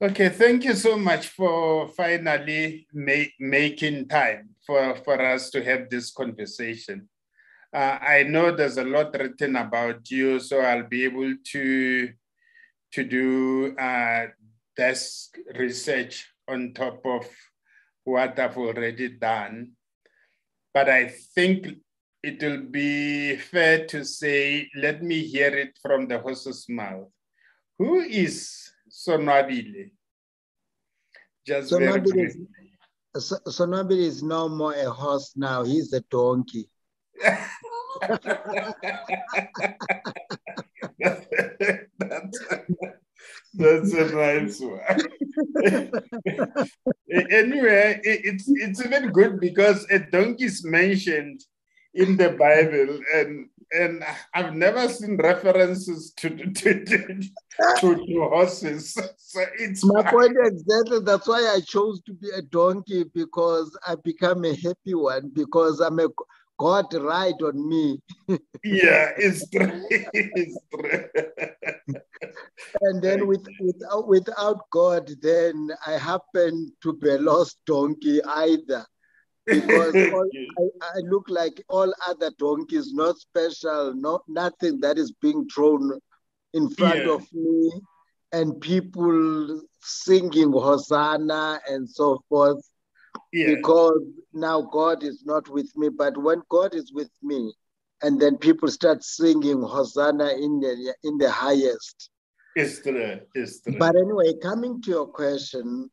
Okay, thank you so much for finally make, making time for, for us to have this conversation. Uh, I know there's a lot written about you, so I'll be able to, to do uh, desk research on top of what I've already done. But I think it will be fair to say, let me hear it from the horse's mouth. Who is Sonwabile? Just Sonwabile is, Sonwabile is no more a horse now, he's a donkey. that's, that's a nice one. anyway, it, it's it's even good because a donkey is mentioned in the Bible, and and I've never seen references to to, to, to, to horses. So it's my point exactly. That's why I chose to be a donkey because I become a happy one because I'm a God ride on me. yeah, it's true. It's true. and then with, without, without God, then I happen to be a lost donkey either. Because all, I, I, look like all other donkeys, not special, not nothing that is being thrown in front yeah. of me, and people singing Hosanna and so forth yeah. because now God is not with me. But when God is with me, and then people start singing Hosanna in the in the highest. It's true. It's true. But anyway, coming to your question,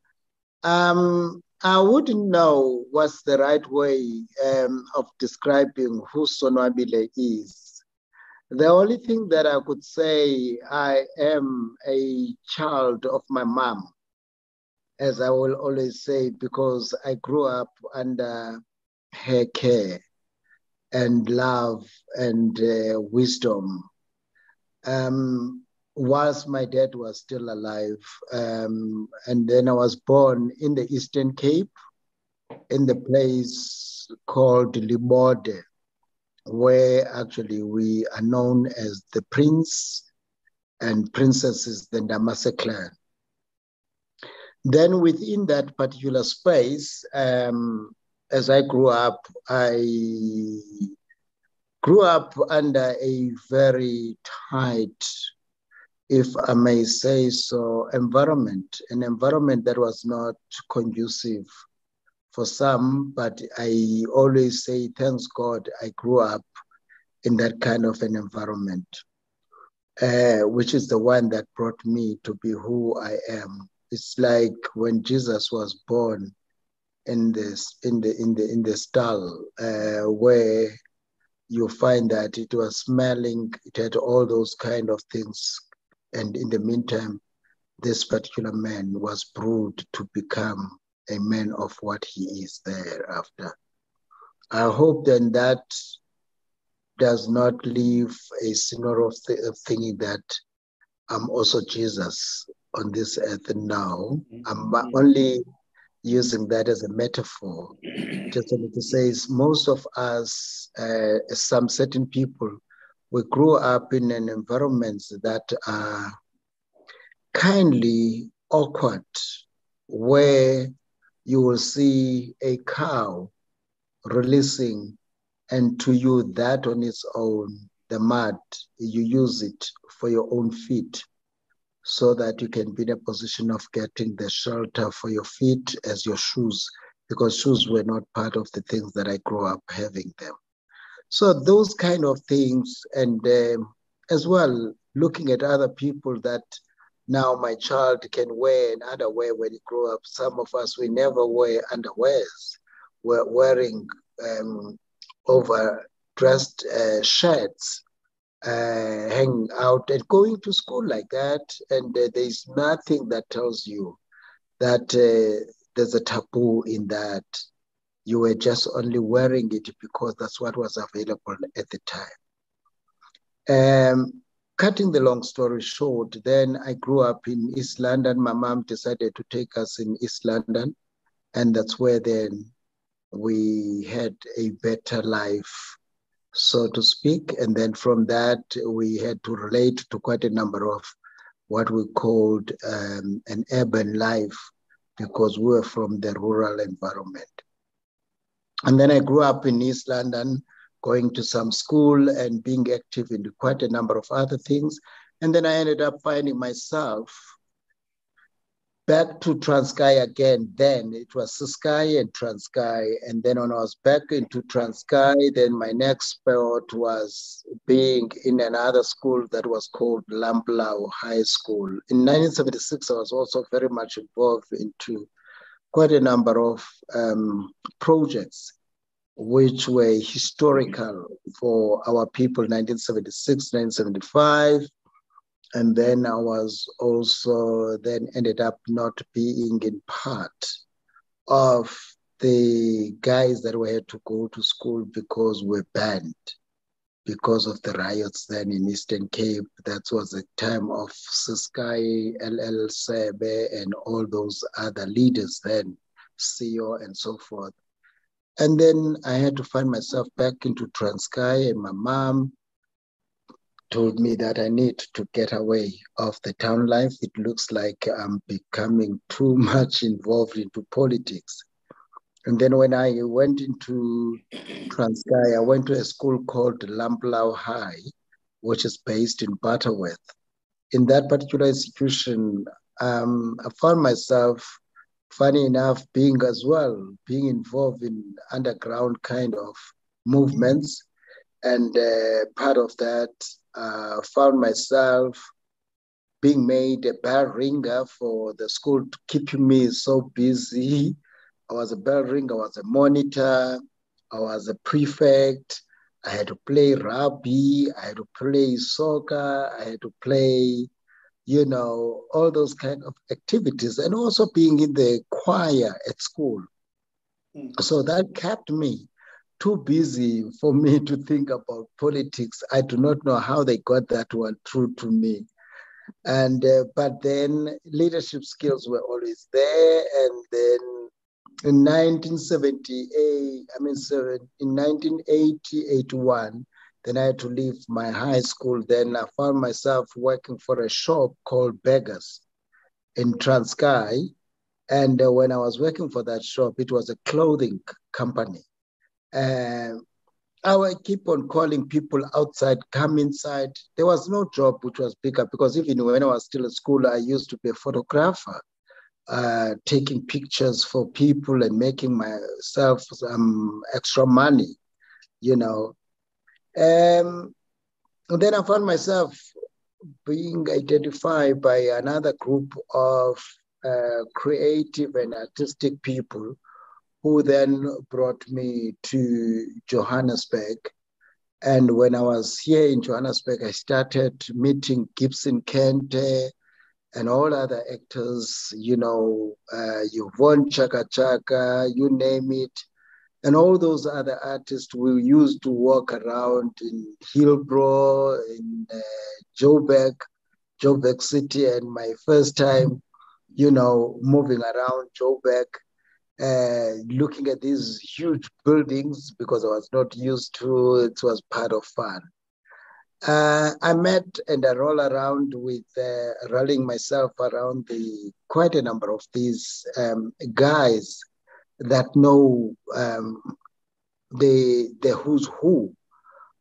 um, I wouldn't know what's the right way um, of describing who Sonwabile is. The only thing that I could say, I am a child of my mom as I will always say, because I grew up under her care and love and uh, wisdom. Um, whilst my dad was still alive, um, and then I was born in the Eastern Cape, in the place called Libode, where actually we are known as the prince and princesses, the Ndamase clan. Then within that particular space, um, as I grew up, I grew up under a very tight, if I may say so, environment, an environment that was not conducive for some, but I always say, thanks God, I grew up in that kind of an environment, uh, which is the one that brought me to be who I am. It's like when Jesus was born in this in the in the in the stall uh, where you find that it was smelling, it had all those kind of things, and in the meantime, this particular man was brewed to become a man of what he is thereafter. I hope then that does not leave a single of, th- of thinking that I'm also Jesus on this earth now. I'm mm-hmm. only using that as a metaphor, just to say is most of us, uh, some certain people, we grew up in an environment that are kindly awkward, where you will see a cow releasing, and to you, that on its own, the mud, you use it for your own feet so that you can be in a position of getting the shelter for your feet as your shoes, because shoes were not part of the things that I grew up having them. So those kind of things, and um, as well looking at other people that now my child can wear an underwear when he grow up. Some of us we never wear underwears. We're wearing um, overdressed uh, shirts uh, hanging out and going to school like that. And uh, there's nothing that tells you that uh, there's a taboo in that. You were just only wearing it because that's what was available at the time. Um, cutting the long story short, then I grew up in East London. My mom decided to take us in East London, and that's where then we had a better life so to speak. And then from that, we had to relate to quite a number of what we called um, an urban life because we were from the rural environment. And then I grew up in East London, going to some school and being active in quite a number of other things. And then I ended up finding myself back to Transkei again. Then it was Ciskei and Transkei. And then when I was back into Transkei, then my next spot was being in another school that was called Lampulau High School. In 1976, I was also very much involved into quite a number of um, projects which were historical for our people 1976 1975 and then I was also then ended up not being in part of the guys that were had to go to school because we're banned because of the riots then in Eastern Cape. That was the time of Ciskei, LL Sebe, and all those other leaders then, CEO and so forth. And then I had to find myself back into Transkei, and my mom told me that I need to get away of the town life. It looks like I'm becoming too much involved into politics. And then when I went into Transkei, I went to a school called Lampulau High, which is based in Butterworth. In that particular institution, um, I found myself, funny enough, being as well, being involved in underground kind of movements. And uh, part of that uh, found myself being made a bell ringer for the school to keep me so busy. I was a bell ringer, I was a monitor, I was a prefect. I had to play rugby, I had to play soccer, I had to play, you know, all those kind of activities, and also being in the choir at school. Mm. So that kept me too busy for me to think about politics. I do not know how they got that one through to me. And uh, but then leadership skills were always there. And then in 1978, I mean, in 1980, 81, then I had to leave my high school. Then I found myself working for a shop called Beggars in Transkei. And uh, when I was working for that shop, it was a clothing company. Uh, I would keep on calling people outside, come inside. There was no job which was bigger because even when I was still at school, I used to be a photographer, uh, taking pictures for people and making myself some extra money, you know. Um, and then I found myself being identified by another group of uh, creative and artistic people who then brought me to Johannesburg. And when I was here in Johannesburg, I started meeting Gibson Kente and all other actors, you know, uh, Yvonne Chaka Chaka, you name it. And all those other artists we used to walk around in Hillbrow, in uh, Joburg, Joburg City. And my first time, you know, moving around Joburg, uh, looking at these huge buildings because I was not used to it was part of fun. Uh, I met and I roll around with uh, rolling myself around the quite a number of these um, guys that know um, the the who's who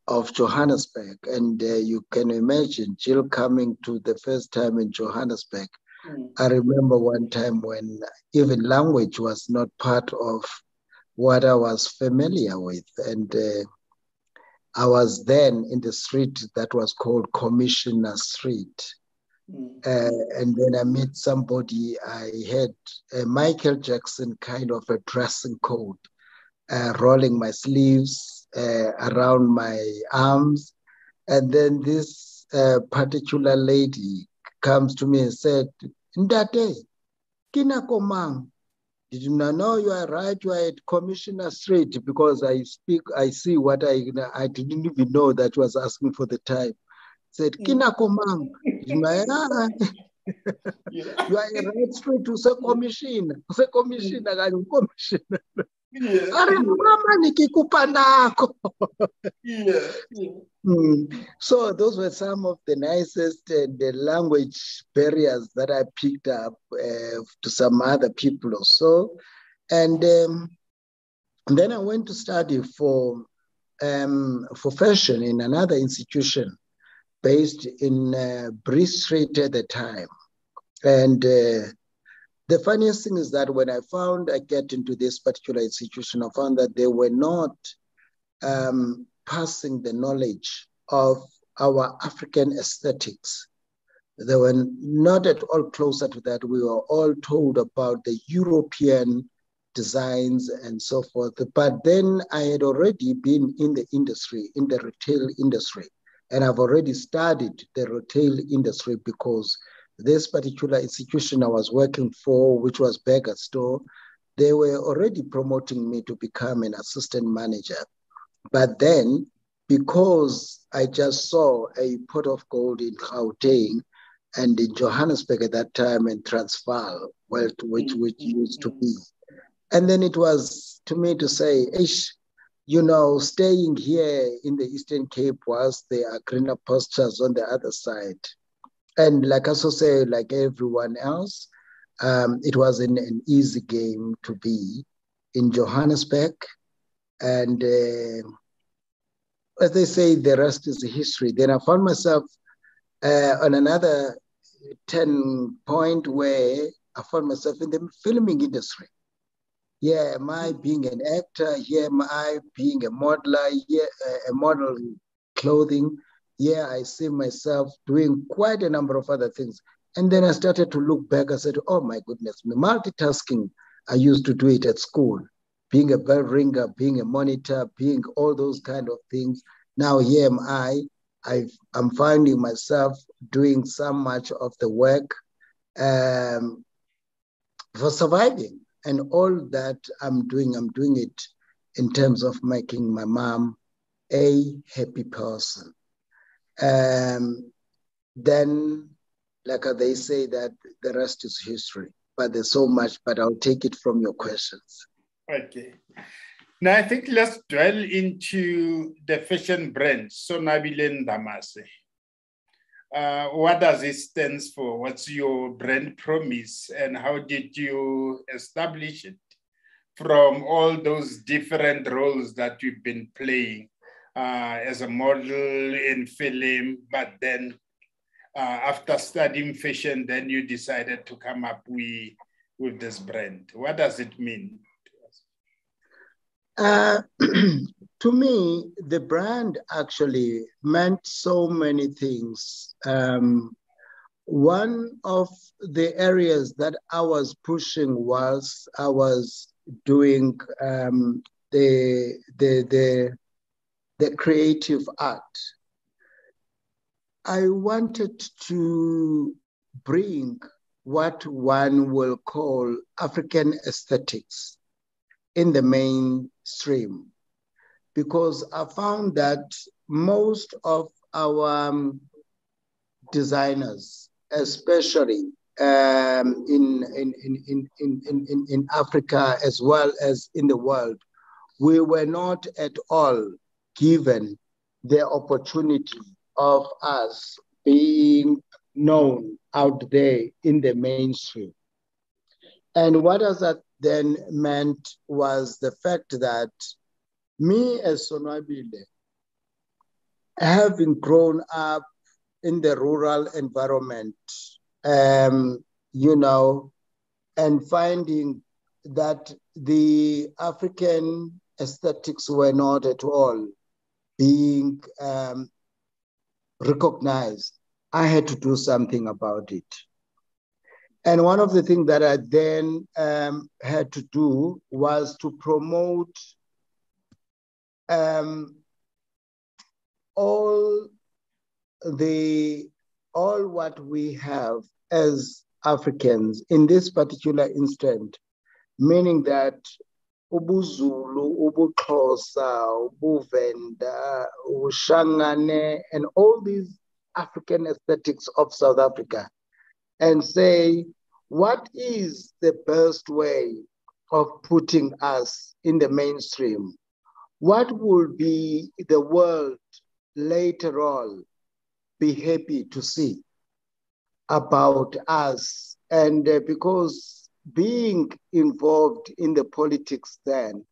of Johannesburg, and uh, you can imagine Jill coming to the first time in Johannesburg Mm. I remember one time when even language was not part of what I was familiar with. And uh, I was then in the street that was called Commissioner Street. Mm. Uh, and then I met somebody, I had a Michael Jackson kind of a dressing code, uh, rolling my sleeves uh, around my arms. And then this uh, particular lady comes to me and said, Ndate, kina komang. Did you not know you are right? You are at Commissioner Street because I speak, I see what I I didn't even know that was asking for the time. Said, mm. Are right commissioner. Say commissioner, I'm commissioner. ari mama nikikupa. Mm. So those were some of the nicest uh, the language barriers that I picked up uh, to some other people or so, and um, then I went to study for um, for fashion in another institution based in uh, Street at the time, and. Uh, the funniest thing is that when I found I get into this particular institution, I found that they were not um, passing the knowledge of our African aesthetics. They were not at all closer to that. We were all told about the European designs and so forth. But then I had already been in the industry, in the retail industry, and I've already studied the retail industry because this particular institution I was working for, which was Beggar Store, they were already promoting me to become an assistant manager. But then, because I just saw a pot of gold in Gauteng and in Johannesburg at that time and Transvaal, which, which used to be. And then it was to me to say, Ish, you know, staying here in the Eastern Cape whilst there are greener pastures on the other side. And like I also say, like everyone else, um, it wasn't an easy game to be in Johannesburg. And uh, as they say, the rest is history. Then I found myself uh, on another 10 point where I found myself in the filming industry. Yeah, am I being an actor? Yeah, am I being a modeler? Yeah, a model clothing. Yeah, I see myself doing quite a number of other things. And then I started to look back. I said, oh my goodness, multitasking. I used to do it at school, being a bell ringer, being a monitor, being all those kind of things. Now here am I. i am finding myself doing so much of the work um, for surviving. And all that I'm doing, I'm doing it in terms of making my mom a happy person. Um, then, like they say, that the rest is history. But there's so much, but I'll take it from your questions. Okay. Now, I think let's dwell into the fashion brand, Sonwabile Ndamase. Uh, what does it stand for? What's your brand promise? And how did you establish it from all those different roles that you've been playing uh, as a model in film, but then uh, after studying fashion, then you decided to come up with, with this brand. What does it mean? To me, the brand actually meant so many things. Um, one of the areas that I was pushing was I was doing um, the, the, the, the creative art. I wanted to bring what one will call African aesthetics in the mainstream because I found that most of our um, designers, especially um, in, in, in, in, in, in, Africa as well as in the world, we were not at all given the opportunity of us being known out there in the mainstream. And what does that then meant was the fact that me as Sonwabile, having grown up in the rural environment, um, you know, and finding that the African aesthetics were not at all being um, recognized, I had to do something about it. And one of the things that I then um, had to do was to promote um, all the all what we have as Africans in this particular instant, meaning that ubuzulu, ubuxhosa, ubuvenda, ushangane, and all these African aesthetics of South Africa, and say what is the best way of putting us in the mainstream, what would be the world later on be happy to see about us? And uh, because being involved in the politics then,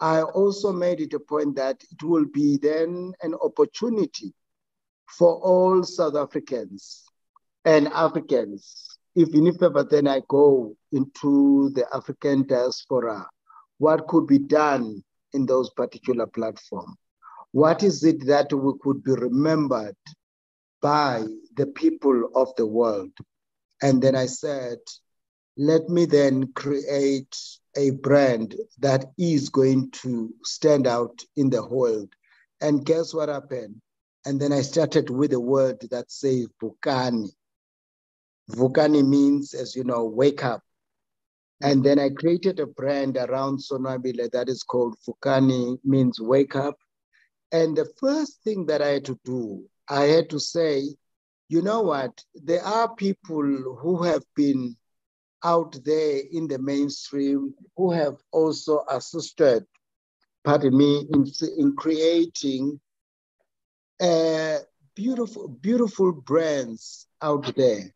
I also made it a point that it will be then an opportunity for all South Africans and Africans, even if ever then I go into the African diaspora, what could be done in those particular platforms? What is it that we could be remembered by the people of the world? And then I said, let me then create a brand that is going to stand out in the world. And guess what happened? And then I started with a word that says Vukani. Vukani means, as you know, wake up. And then I created a brand around Sonwabile that is called Vukani, means wake up. And the first thing that I had to do, I had to say, you know what? There are people who have been out there in the mainstream who have also assisted, pardon me, in, in creating uh, beautiful, beautiful brands out there.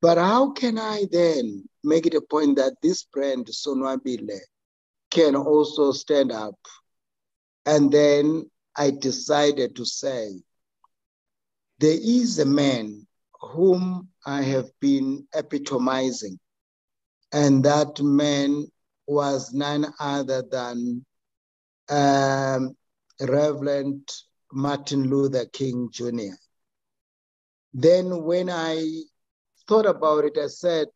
But how can I then make it a point that this brand, Sonwabile, can also stand up? And then I decided to say, there is a man whom I have been epitomizing and that man was none other than um, Reverend Martin Luther King Jr. Then, when I thought about it, I said,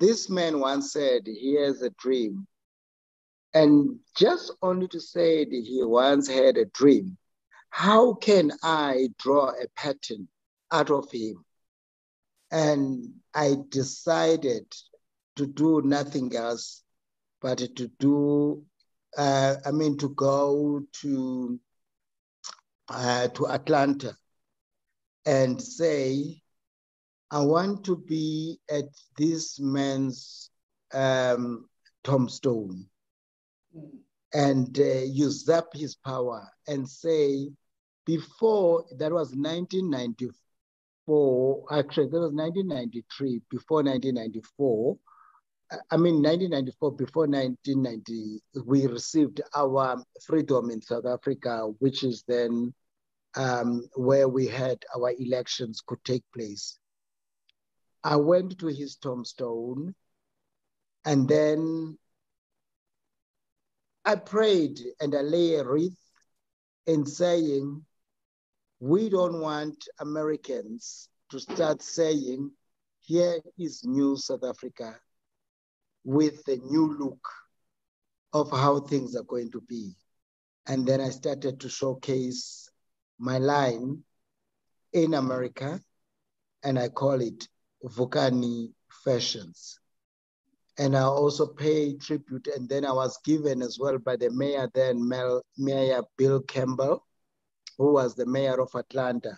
This man once said he has a dream. And just only to say that he once had a dream, how can I draw a pattern out of him? And I decided to do nothing else but to do, uh, I mean, to go to, uh, to Atlanta and say, I want to be at this man's um, tombstone and uh, usurp his power and say, before that was 1994, actually, that was 1993, before 1994, I mean, 1994, before 1990, we received our freedom in South Africa, which is then um, where we had our elections could take place. I went to his tombstone and then I prayed and I lay a wreath in saying, we don't want Americans to start saying, here is new South Africa with the new look of how things are going to be. And then I started to showcase my line in America, and I call it Vukani Fashions. And I also pay tribute, and then I was given as well by the mayor then, Mayor Bill Campbell, who was the mayor of Atlanta,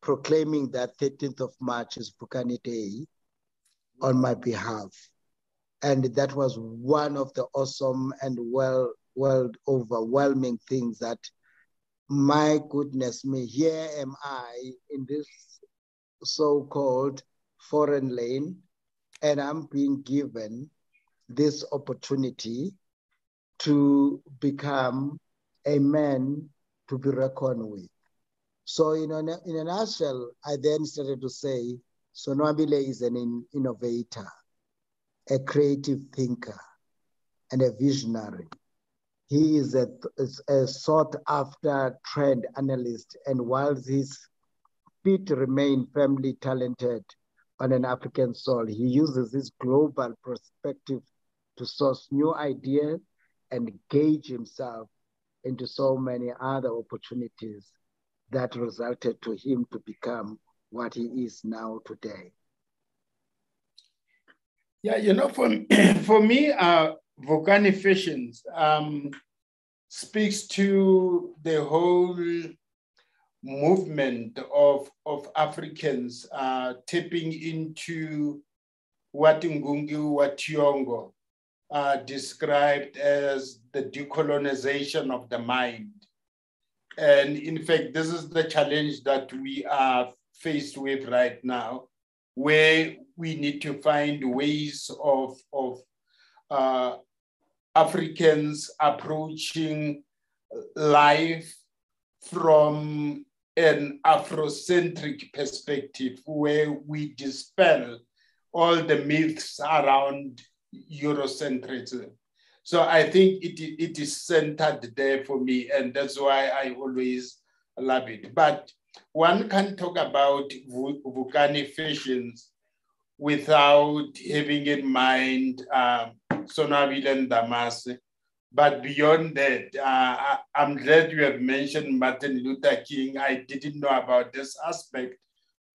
proclaiming that 13th of March is Vukani Day on my behalf and that was one of the awesome and well well overwhelming things that my goodness me here am i in this so-called foreign lane and i'm being given this opportunity to become a man to be reckoned with so in a, in a nutshell i then started to say sonwabile is an in, innovator a creative thinker and a visionary. He is a, a sought after trend analyst, and whilst his feet remain firmly talented on an African soil, he uses his global perspective to source new ideas and gauge himself into so many other opportunities that resulted to him to become what he is now today. Yeah, you know, for, for me, uh, Vukani Fashions um, speaks to the whole movement of, of Africans uh, tapping into what Ngugi, wa Thiong'o, uh, described as the decolonization of the mind. And in fact, this is the challenge that we are faced with right now, where we need to find ways of, of uh, Africans approaching life from an Afrocentric perspective, where we dispel all the myths around Eurocentrism. So I think it, it is centered there for me, and that's why I always love it. But one can talk about Vukani fashions without having in mind um, Ndamase. But beyond that, uh, I'm glad you have mentioned Martin Luther King. I didn't know about this aspect.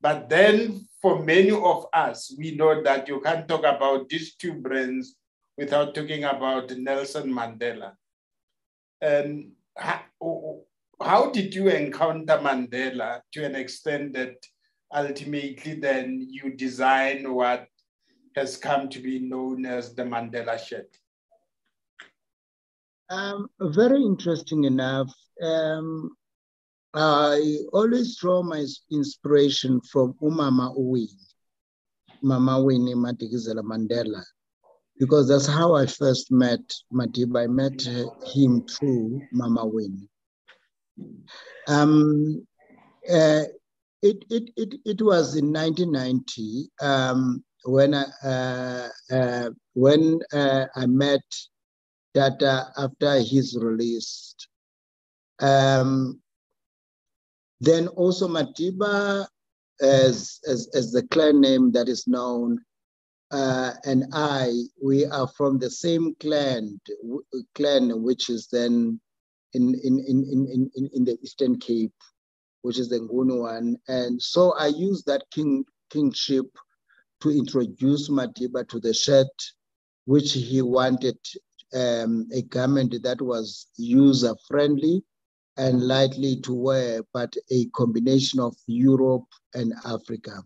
But then for many of us, we know that you can't talk about these two brands without talking about Nelson Mandela. And how, how did you encounter Mandela to an extent that ultimately then you design what has come to be known as the Mandela shirt? Um, very interesting enough. Um, I always draw my inspiration from Umama Uwini, Mama Winnie Madikizela Mandela, because that's how I first met Madiba. I met him through Mama Winnie. Um, uh, it, it, it, it was in 1990 um, when I, uh, uh, when uh, I met Dada after his release. Um, then also Madiba, as, as, as the clan name that is known, uh, and I, we are from the same clan, clan which is then in, in, in, in, in, in the Eastern Cape, which is the Nguni one. And so I used that king, kingship to introduce Madiba to the shirt, which he wanted um, a garment that was user friendly and lightly to wear, but a combination of Europe and Africa.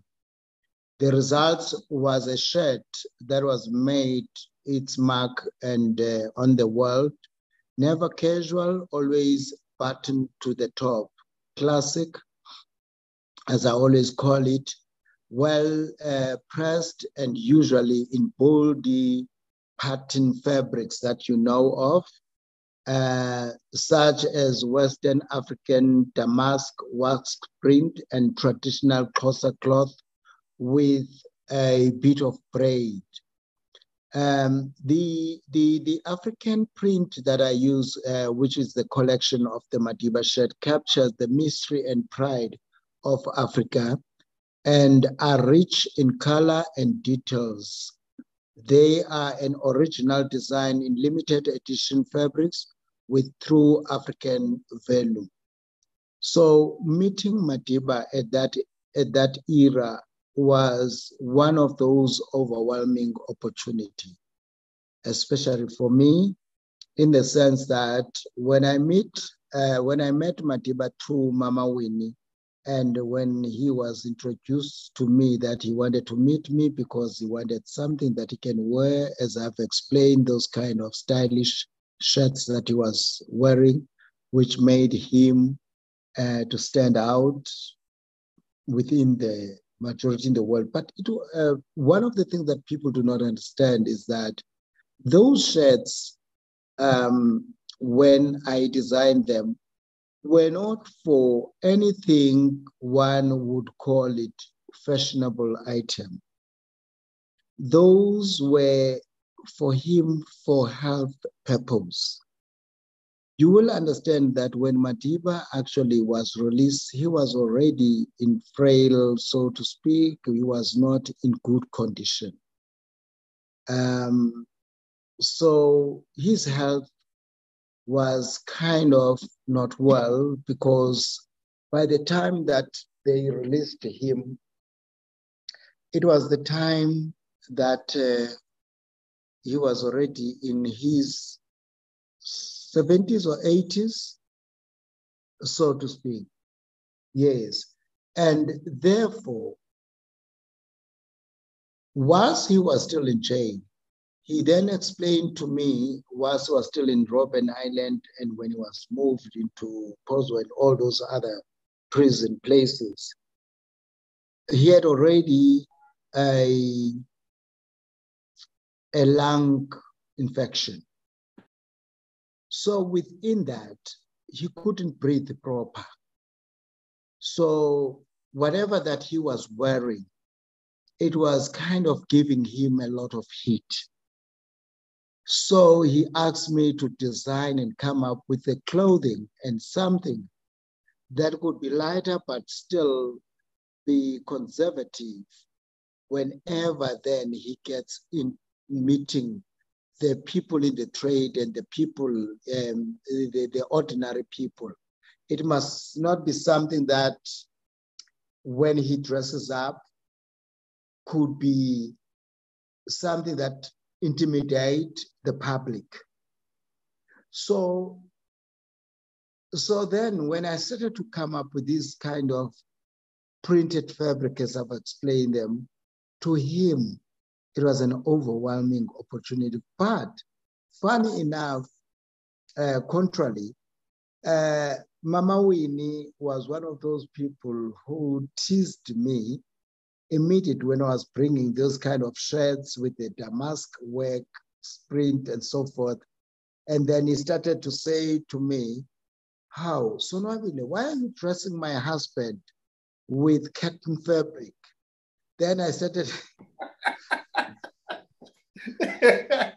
The result was a shirt that was made its mark and uh, on the world, never casual, always buttoned to the top, classic, as I always call it, well uh, pressed and usually in boldy pattern fabrics that you know of, uh, such as Western African damask wax print and traditional Xhosa cloth with a bit of braid. Um, the, the, the African print that I use, uh, which is the collection of the Madiba shirt, captures the mystery and pride of Africa and are rich in color and details. They are an original design in limited edition fabrics with true African value. So meeting Madiba at that, at that era was one of those overwhelming opportunity, especially for me, in the sense that when I meet, uh, when I met Madiba through Mama Winnie, and when he was introduced to me that he wanted to meet me because he wanted something that he can wear, as I've explained, those kind of stylish shirts that he was wearing, which made him uh, to stand out within the majority in the world. But it, uh, one of the things that people do not understand is that those shirts, um, when I designed them, were not for anything one would call it fashionable item. Those were for him for health purpose you will understand that when Madiba actually was released, he was already in frail, so to speak. He was not in good condition. Um, so his health was kind of not well because by the time that they released him, it was the time that uh, he was already in his 70s or 80s, so to speak. Yes. And therefore, whilst he was still in jail, he then explained to me, whilst he was still in Robben Island and when he was moved into Phoswa and all those other prison places, he had already a, a lung infection. So within that, he couldn't breathe proper. So whatever that he was wearing, it was kind of giving him a lot of heat. So he asked me to design and come up with a clothing and something that could be lighter but still be conservative whenever then he gets in meeting the people in the trade and the people, um, the, the ordinary people. It must not be something that when he dresses up could be something that intimidate the public. So, so then when I started to come up with this kind of printed fabric, as I've explained them, to him, it was an overwhelming opportunity. But funny enough, uh, contrarily, uh, Mama Winnie was one of those people who teased me immediate when I was bringing those kind of shirts with the damask work, print, and so forth. And then he started to say to me, How? So why are you dressing my husband with cotton fabric? Then I started.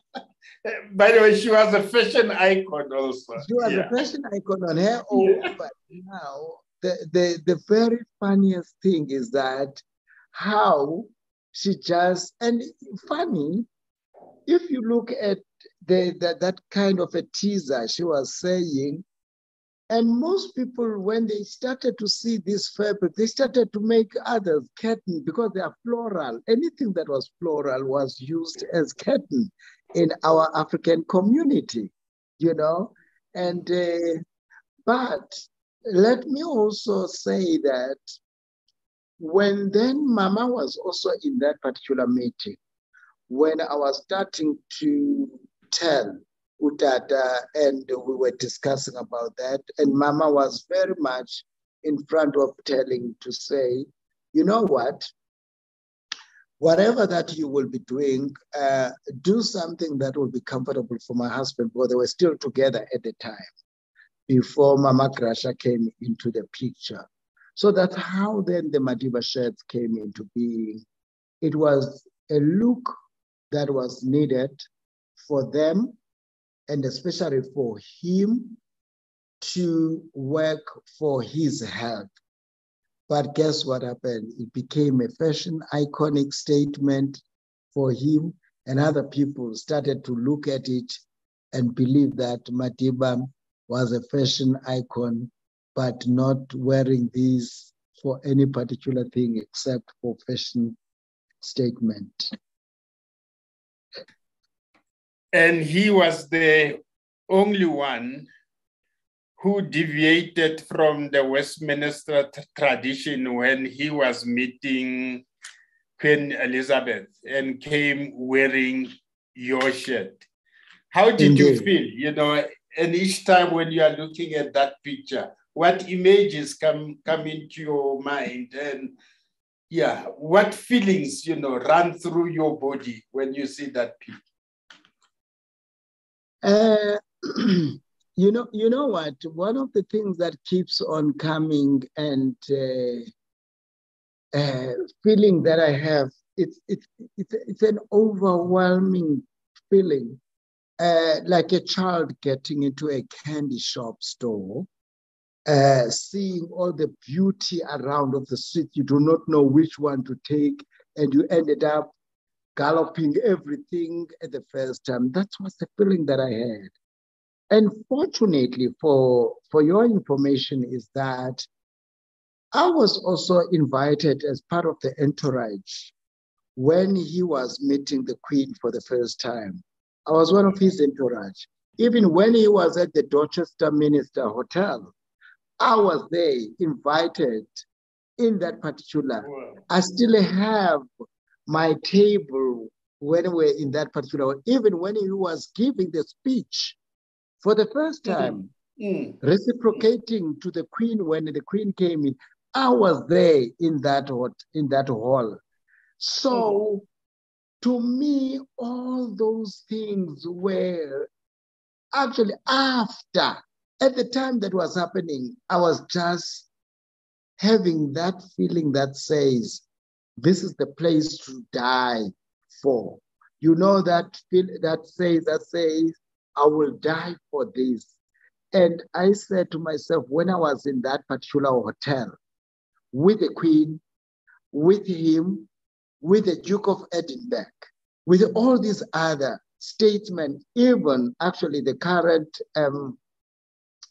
By the way, she was a fashion icon also. She was yeah. a fashion icon on her own, yeah. but now the, the, the very funniest thing is that how she just and funny if you look at the, the, that kind of a teaser she was saying and most people when they started to see this fabric they started to make others curtain because they are floral. Anything that was floral was used as curtain in our african community you know? And uh, but let me also say that when then Mama was also in that particular meeting, when I was starting to tell Utata and we were discussing about that, and Mama was very much in front of telling to say, you know what, whatever that you will be doing, uh, do something that will be comfortable for my husband, because they were still together at the time before Mama Gracia came into the picture. So that's how then the Madiba shirts came into being. It was a look that was needed for them and especially for him to work for his health. But guess what happened? It became a fashion iconic statement for him, and other people started to look at it and believe that Madiba was a fashion icon but not wearing these for any particular thing except for fashion statement. And he was the only one who deviated from the Westminster t- tradition when he was meeting Queen Elizabeth and came wearing your shirt. How did Indeed. you feel? You know, and each time when you are looking at that picture, what images come come into your mind and yeah what feelings you know run through your body when you see that picture? Uh, you know you know what? One of the things that keeps on coming and uh, uh, feeling that i have it's it's it's, it's an overwhelming feeling. Uh, like a child getting into a candy shop store uh, seeing all the beauty around of the street. You do not know which one to take, and you ended up galloping everything at the first time. That was the feeling that I had. And fortunately, for, for your information, is that I was also invited as part of the entourage when he was meeting the Queen for the first time. I was one of his entourage. Even when he was at the Dorchester Minister Hotel, I was there invited in that particular. Wow. I still have my table when we're in that particular, even when he was giving the speech for the first mm-hmm. time, mm. reciprocating to the queen when the queen came in, I was there in that in that hall. So mm. to me, all those things were actually after at the time that was happening, I was just having that feeling that says, this is the place to die for. You know that feel that says that says, I will die for this. And I said to myself, when I was in that particular hotel with the Queen, with him, with the Duke of Edinburgh, with all these other statesmen, even actually the current um,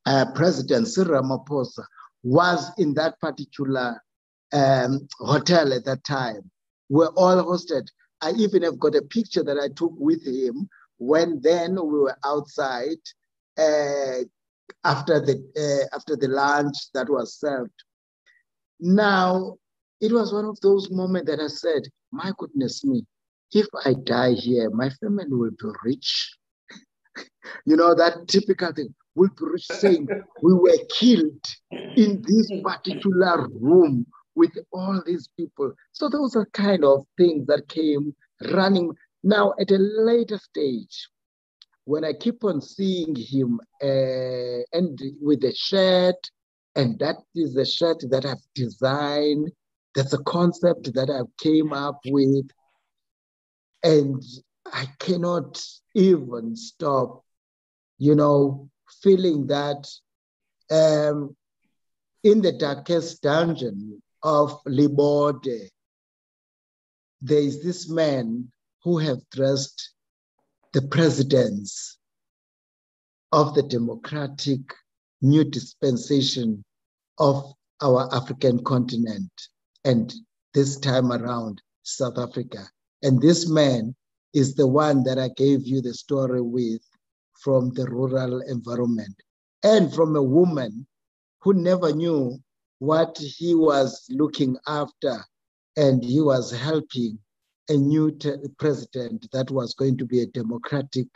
uh, President Cyril Ramaphosa was in that particular um, hotel at that time. We're all hosted. I even have got a picture that I took with him when then we were outside uh, after the uh, after the lunch that was served. Now, it was one of those moments that I said, "My goodness me, if I die here, my family will be rich." you know that typical thing will be saying we were killed in this particular room with all these people. So those are kind of things that came running. Now at a later stage, when I keep on seeing him uh, and with the shirt, and that is the shirt that I've designed, that's a concept that I've came up with, and I cannot even stop, you know, feeling that um, in the darkest dungeon of Libode, there is this man who have dressed the presidents of the democratic new dispensation of our African continent, and this time around, South Africa. And this man is the one that I gave you the story with from the rural environment and from a woman who never knew what he was looking after and he was helping a new president that was going to be a democratic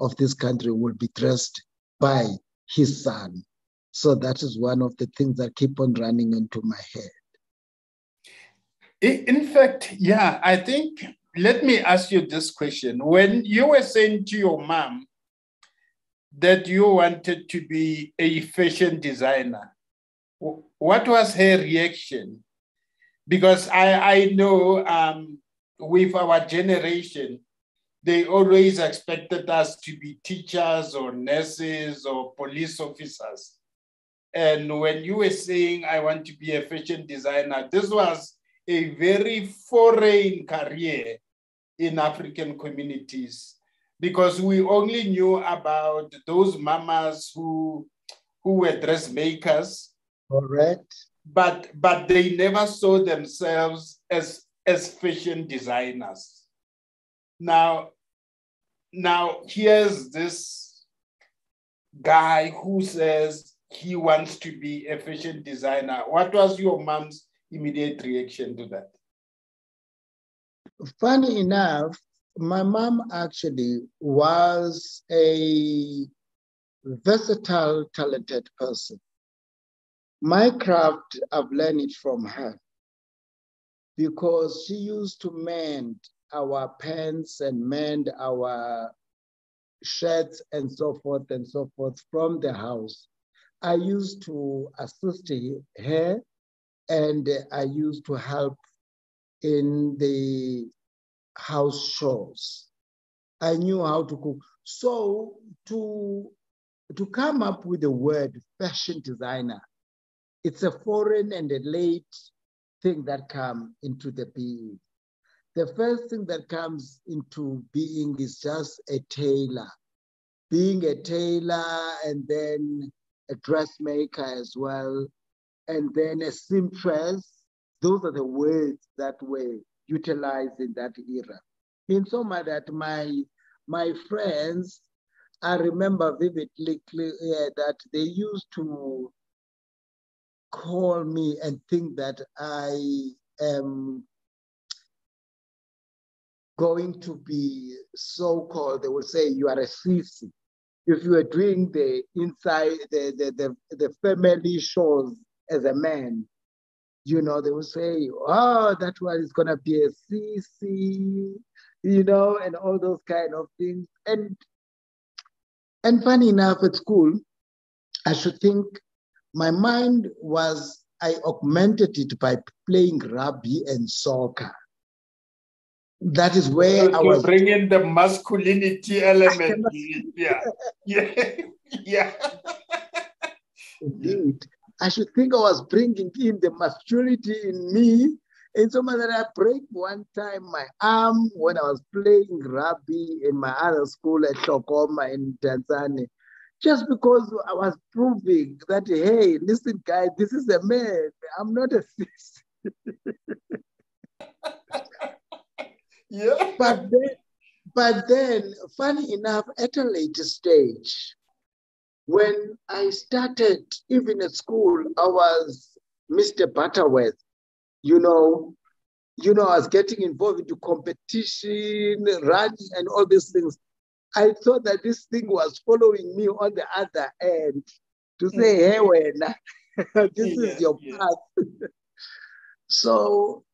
of this country will be dressed by his son. So that is one of the things that keep on running into my head. In fact yeah i think let me ask you this question. When you were saying to your mom that you wanted to be a fashion designer. What was her reaction? Because I, I know um, with our generation, they always expected us to be teachers or nurses or police officers. And when you were saying, I want to be a fashion designer, this was a very foreign career in African communities because we only knew about those mamas who who were dressmakers. Correct. But but they never saw themselves as as fashion designers. Now, now here's this guy who says he wants to be a fashion designer. What was your mom's immediate reaction to that? Funny enough, my mom actually was a versatile, talented person. My craft, I've learned it from her because she used to mend our pants and mend our shirts and so forth and so forth from the house. I used to assist her and I used to help in the house chores. I knew how to cook. So to, to come up with the word fashion designer, it's a foreign and a late thing that come into the being. The first thing that comes into being is just a tailor. Being a tailor and then a dressmaker as well, and then a seamstress. Those are the words that were utilized in that era. In so much that my my friends, I remember vividly clear that they used to call me and think that I am going to be so called, they will say you are a sissy. If you are doing the inside, the, the, the, the family shows as a man, you know, they will say, oh, that one is going to be a sissy, you know, and all those kind of things. And and funny enough, at school, I should think my mind was, I augmented it by playing rugby and soccer. That is where so I was. bringing the masculinity element. yeah. Yeah. Yeah. Indeed. I should think I was bringing in the masculinity in me. And so much that I break one time my arm when I was playing rugby in my other school at Shokoma in Tanzania just because I was proving that, hey, listen, guys, this is a man. I'm not a sis. yeah. But then, but then, funny enough, at a later stage, when I started, even at school, I was Mr. Butterworth. You know, you know, I was getting involved into competition, running, and all these things. I thought that this thing was following me on the other end to say, mm. hey, when this yeah, is your yeah. path. so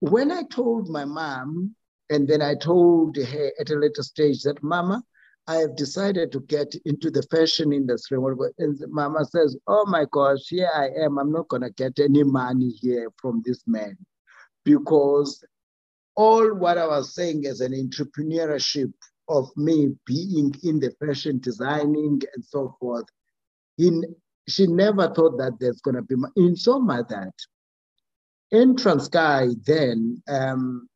when I told my mom, and then I told her at a later stage that, Mama, I have decided to get into the fashion industry. And Mama says, Oh my gosh, here I am. I'm not going to get any money here from this man because all what I was saying as an entrepreneurship of me being in the fashion designing and so forth, in, she never thought that there's going to be, in so much that in Transkei then, um,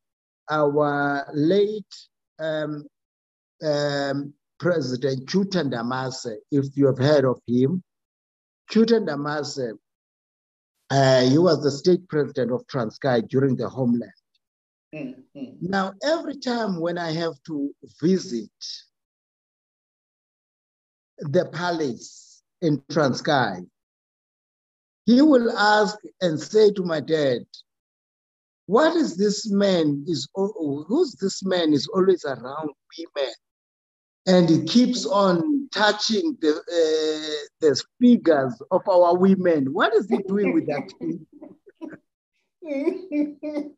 our late um, um, President Tutor Ndamase, if you have heard of him, Tutor Ndamase, uh, he was the state president of Transkei during the homeland. Mm-hmm. Now, every time when I have to visit the palace in Transkei, he will ask and say to my dad, what is this man is who's this man is always around women and he keeps on touching the uh, the figures of our women what is he doing with that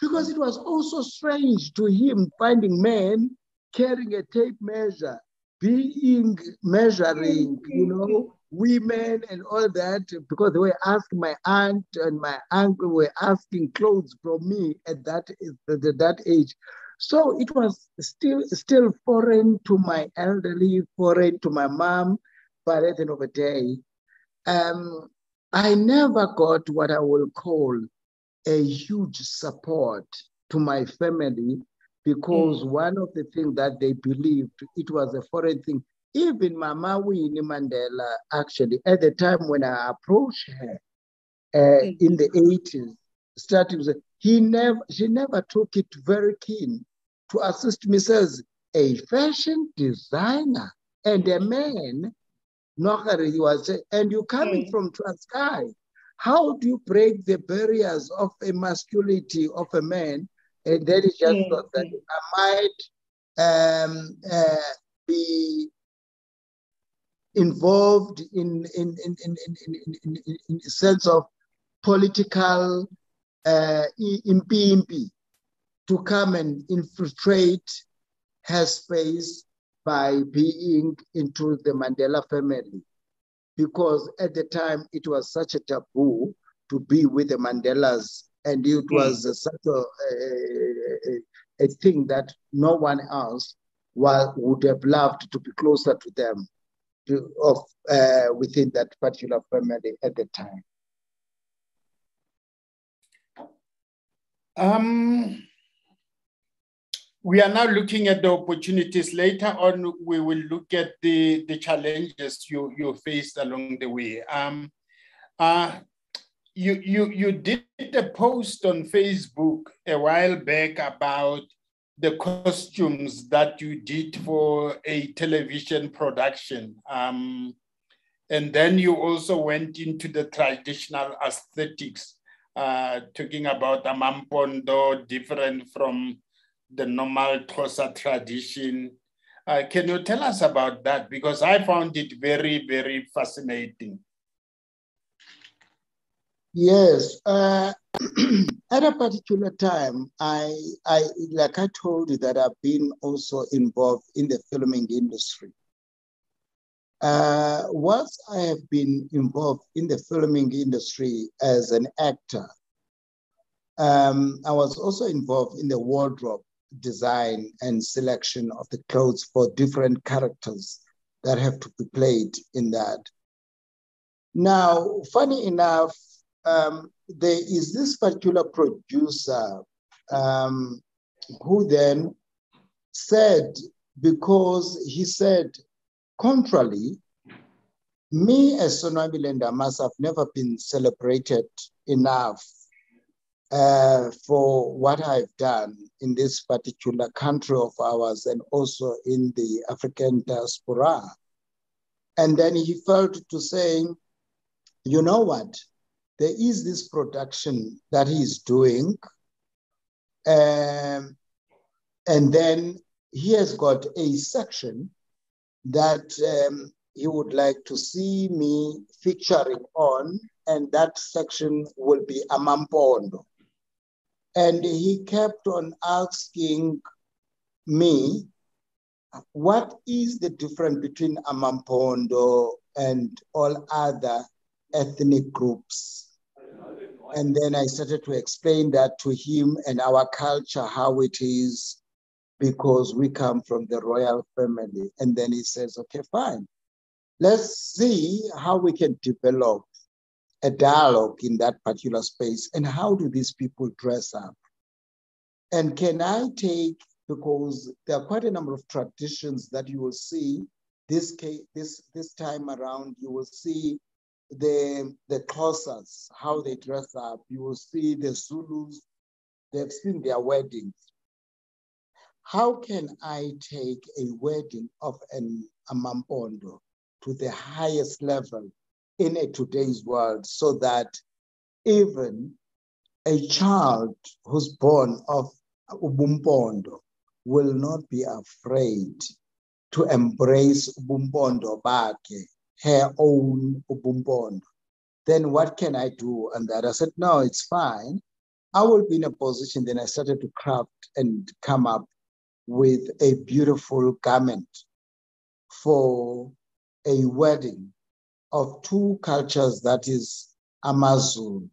because it was also strange to him finding men carrying a tape measure, being measuring, you know, women and all that, because they were asking my aunt and my uncle were asking clothes from me at that, at that age. So it was still still foreign to my elderly, foreign to my mom, but at the end of the day, um, I never got what I will call a huge support to my family because mm. one of the things that they believed it was a foreign thing. Even Mama Winnie Mandela, actually, at the time when I approached her uh, mm. in the 80s, starting, he never, she never took it very keen to assist me, says, a fashion designer and a man, Nohari, he was, and you coming mm. from Transkei, how do you break the barriers of a masculinity of a man? And that is just mm-hmm. that I might um, uh, be involved in in in in in, in, in, in a sense of political uh, impimpi to come and infiltrate her space by being into the Mandela family because at the time it was such a taboo to be with the Mandelas, and it hmm. was mm. such a, a, a, thing that no one else was, would have loved to be closer to them to, of, uh, within that particular family at the time. Um, we are now looking at the opportunities. Later on, we will look at the, the challenges you, you faced along the way. Um, uh, you, you, you did a post on Facebook a while back about the costumes that you did for a television production. Um, and then you also went into the traditional aesthetics, uh, talking about Amampondo different from the normal Xhosa tradition. Uh, can you tell us about that? Because I found it very, very fascinating. Yes. Uh, at a particular time, I, I, like I told you that I've been also involved in the filming industry. Uh, once I have been involved in the filming industry as an actor, um, I was also involved in the wardrobe design and selection of the clothes for different characters that have to be played in that. Now, funny enough, um, there is this particular producer um, who then said, because he said, contrarily, me as Sonwabile Ndamase have never been celebrated enough uh, for what I've done in this particular country of ours and also in the African diaspora. And then he felt to saying, you know what? There is this production that he's doing. Um, and then he has got a section that um, he would like to see me featuring on, and that section will be Amampondo. And he kept on asking me, what is the difference between Amampondo and all other ethnic groups? And then I started to explain that to him and our culture, how it is, because we come from the royal family. And then he says, okay, fine. Let's see how we can develop a dialogue in that particular space and how do these people dress up? And can i take because there are quite a number of traditions that you will see this case, this this time around you will see the the Xhosas, how they dress up. You will see the zulus they've seen their weddings. How can i take a wedding of an amampondo to the highest level in a today's world so that even a child who's born of ubumpondo will not be afraid to embrace ubumpondo bakhe, her own ubumpondo. Then what can I do? And that I said, no, it's fine. I will be in a position. Then I started to craft and come up with a beautiful garment for a wedding of two cultures that is Amazulu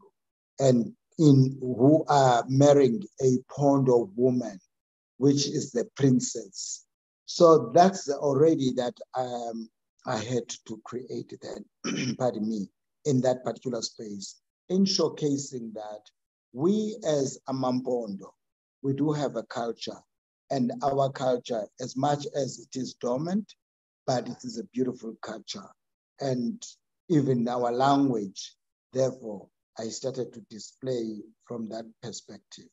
and in who are marrying a Pondo woman, which is the princess. So that's already that um, I had to create that, pardon me, in that particular space, in showcasing that we as Amampondo, we do have a culture and our culture, as much as it is dormant, but it is a beautiful culture and even our language. Therefore, I started to display from that perspective.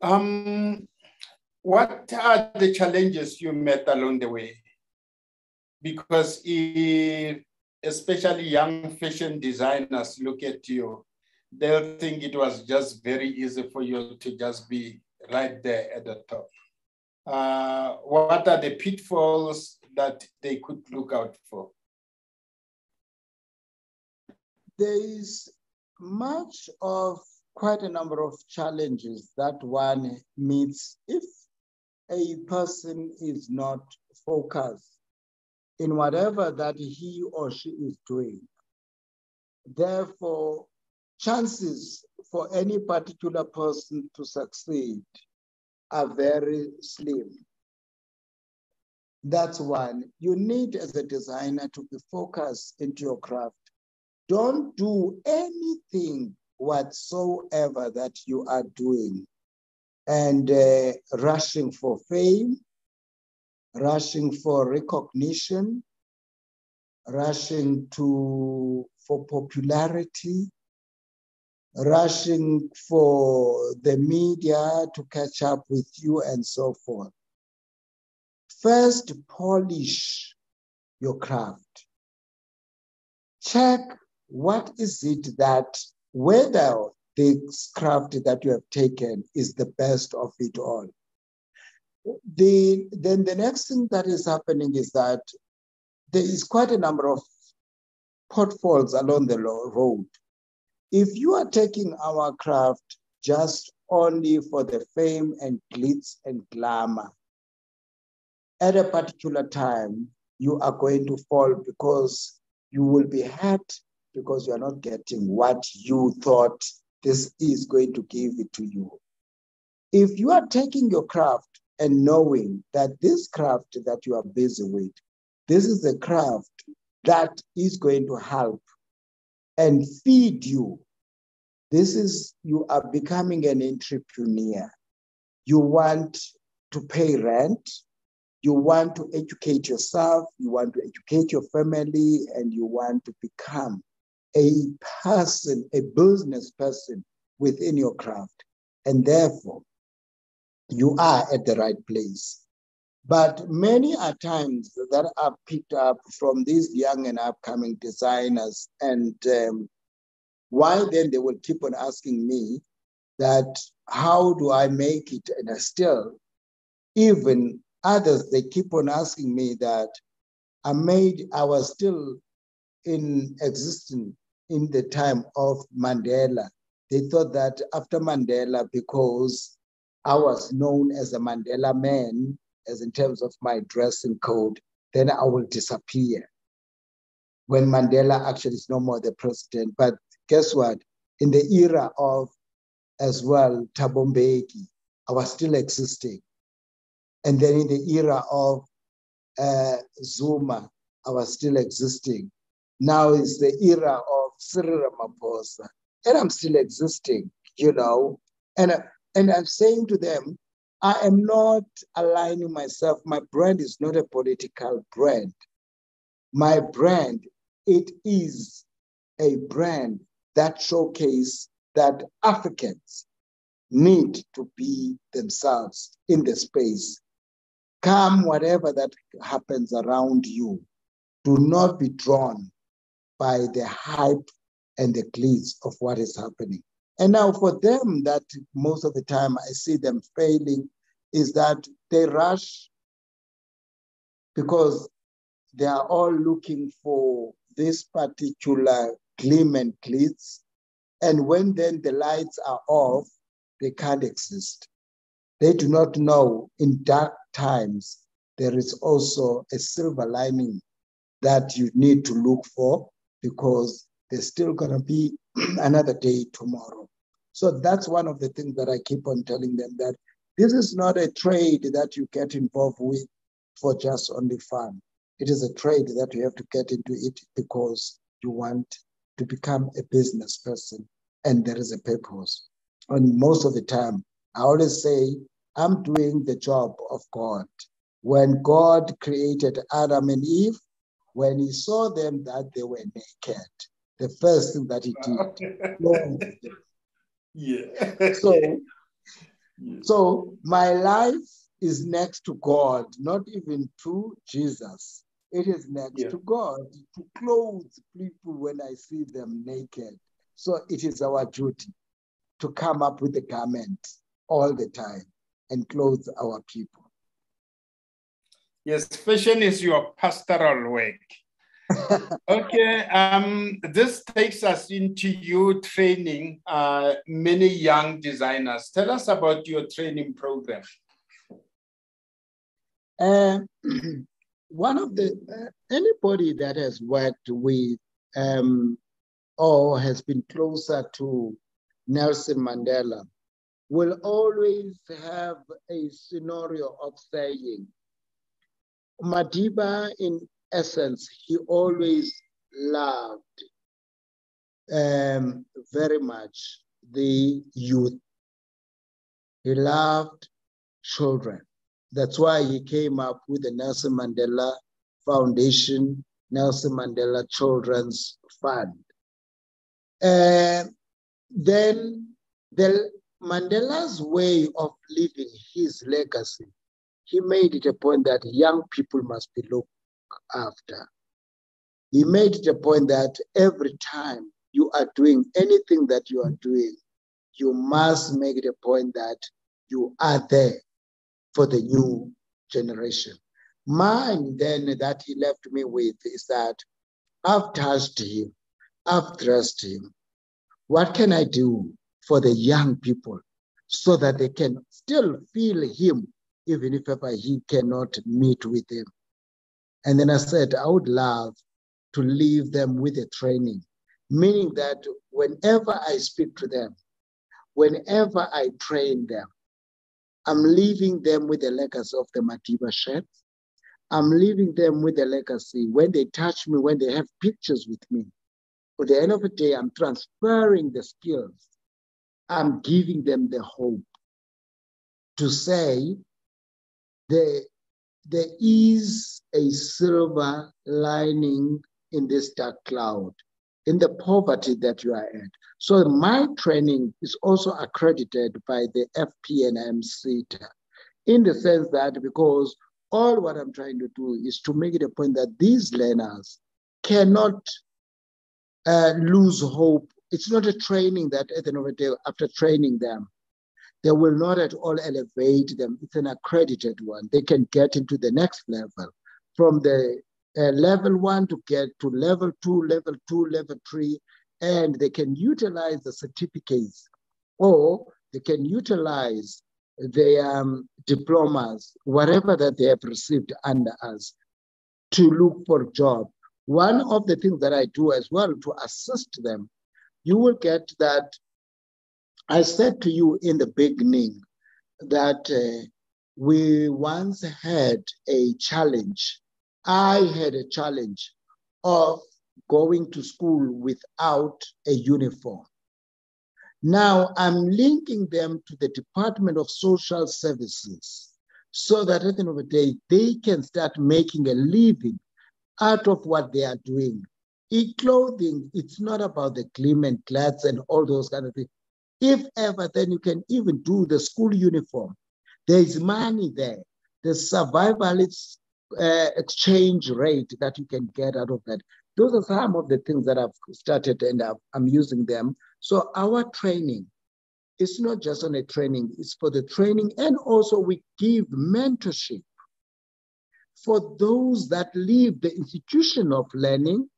Um, what are the challenges you met along the way? Because if, especially young fashion designers look at you, they'll think it was just very easy for you to just be right there at the top. Uh, what are the pitfalls that they could look out for? There is much of quite a number of challenges that one meets if a person is not focused in whatever that he or she is doing. Therefore, chances for any particular person to succeed are very slim. That's one. You need, as a designer, to be focused into your craft. Don't do anything whatsoever that you are doing and uh, rushing for fame, rushing for recognition, rushing to for popularity, rushing for the media to catch up with you and so forth. First, polish your craft. Check what is it that, whether the craft that you have taken is the best of it all. The, then the next thing that is happening is that there is quite a number of potholes along the road. If you are taking our craft just only for the fame and glitz and glamour, at a particular time, you are going to fall because you will be hurt because you are not getting what you thought this is going to give it to you. If you are taking your craft and knowing that this craft that you are busy with, this is a craft that is going to help and feed you. This is, you are becoming an entrepreneur. You want to pay rent, you want to educate yourself, you want to educate your family, and you want to become a person, a business person within your craft. And therefore, you are at the right place. But many are times that are picked up from these young and upcoming designers. And um, why then they will keep on asking me that how do I make it? And I still, even others, they keep on asking me that I made, I was still in existence in the time of Mandela. They thought that after Mandela, because I was known as a Mandela man, as in terms of my dressing code, then I will disappear. When Mandela actually is no more the president. But guess what? In the era of, as well, Thabo Mbeki, I was still existing. And then in the era of uh, Zuma, I was still existing. Now is the era of Cyril Ramaphosa, and I'm still existing, you know. And, and I'm saying to them, I am not aligning myself. My brand is not a political brand. My brand, it is a brand that showcase that Africans need to be themselves in the space. Come whatever that happens around you. Do not be drawn by the hype and the glitz of what is happening. And now for them, that most of the time I see them failing is that they rush because they are all looking for this particular gleam and glitz. And when then the lights are off, they can't exist. They do not know in dark times there is also a silver lining that you need to look for because there's still going to be another day tomorrow. So that's one of the things that I keep on telling them that this is not a trade that you get involved with for just only fun. It is a trade that you have to get into it because you want to become a business person and there is a purpose. And most of the time, I always say, I'm doing the job of God. When God created Adam and Eve, when he saw them that they were naked, the first thing that he did. yeah. So, so my life is next to God, not even to Jesus. It is next yeah. to God to clothe people when I see them naked. So it is our duty to come up with a garment all the time and clothe our people. Yes, fashion is your pastoral work. okay, um, this takes us into you training uh, many young designers. Tell us about your training program. Uh, one of the uh, anybody that has worked with um, or has been closer to Nelson Mandela will always have a scenario of saying, Madiba, in essence, he always loved um, very much the youth. He loved children. That's why he came up with the Nelson Mandela Foundation, Nelson Mandela Children's Fund. Uh, then the Mandela's way of living his legacy, he made it a point that young people must be looked after. He made it a point that every time you are doing anything that you are doing, you must make it a point that you are there for the new generation. Mine then that he left me with is that I've touched him, I've trusted him. What can I do for the young people so that they can still feel him, even if ever he cannot meet with him? And then I said, I would love to leave them with a training, meaning that whenever I speak to them, whenever I train them, I'm leaving them with the legacy of the Madiba shirt. I'm leaving them with the legacy. When they touch me, when they have pictures with me, at the end of the day, I'm transferring the skills. I'm giving them the hope to say there, there is a silver lining in this dark cloud, in the poverty that you are at. So my training is also accredited by the FP&M SETA in the sense that because all what I'm trying to do is to make it a point that these learners cannot uh, lose hope. It's not a training that at the end of the day, after training them, they will not at all elevate them. It's an accredited one. They can get into the next level from the uh, level one to get to level two, level two, level three, and they can utilize the certificates or they can utilize their um, diplomas, whatever that they have received under us, to look for a job. One of the things that I do as well to assist them, you will get that. I said to you in the beginning that uh, we once had a challenge. I had a challenge of going to school without a uniform. Now I'm linking them to the Department of Social Services so that at the end of the day, they can start making a living out of what they are doing. In clothing, it's not about the gleam and glads and all those kind of things. If ever, then you can even do the school uniform. There is money there. The survival uh, exchange rate that you can get out of that. Those are some of the things that I've started and i am using them. So our training is not just on a training, it's for the training. And also we give mentorship for those that leave the institution of learning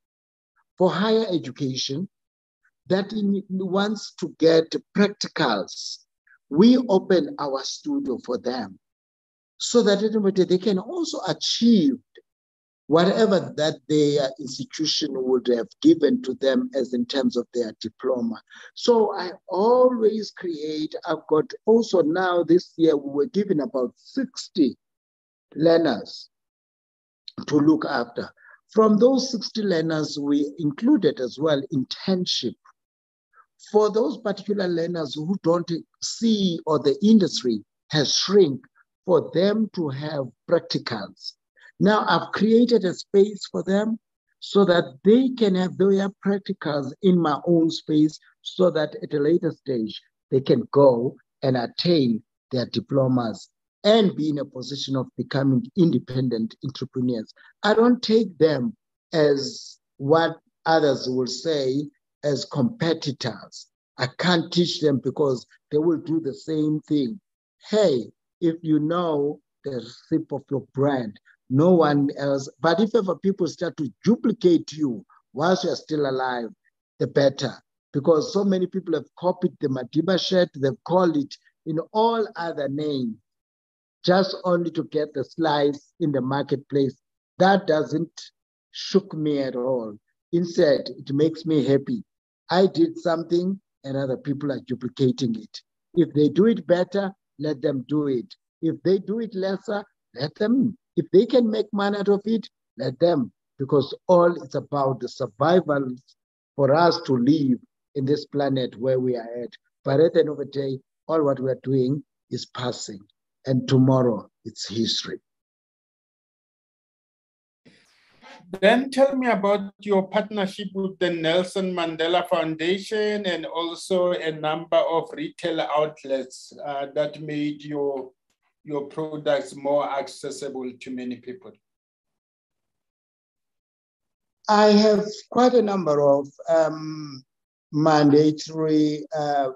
for higher education that wants to get practicals. We open our studio for them so that they can also achieve whatever that their institution would have given to them as in terms of their diploma. So I always create, I've got also now this year, we were given about 60 learners to look after. From those 60 learners, we included as well internship. For those particular learners who don't see or the industry has shrink, for them to have practicals now I've created a space for them so that they can have their practicals in my own space so that at a later stage they can go and attain their diplomas and be in a position of becoming independent entrepreneurs. I don't take them as what others will say as competitors. I can't teach them because they will do the same thing. Hey, if you know the recipe of your brand, no one else. But if ever people start to duplicate you whilst you're still alive, the better. Because so many people have copied the Madiba shirt, they've called it in all other names, just only to get the slice in the marketplace. That doesn't shook me at all. Instead, it makes me happy. I did something and other people are duplicating it. If they do it better, let them do it. If they do it lesser, let them if they can make money out of it, let them, because all it's about the survival for us to live in this planet where we are at. But at the end of the day, all what we are doing is passing, and tomorrow it's history. Then tell me about your partnership with the Nelson Mandela Foundation and also a number of retail outlets uh, that made your your products more accessible to many people? I have quite a number of um, mandatory uh,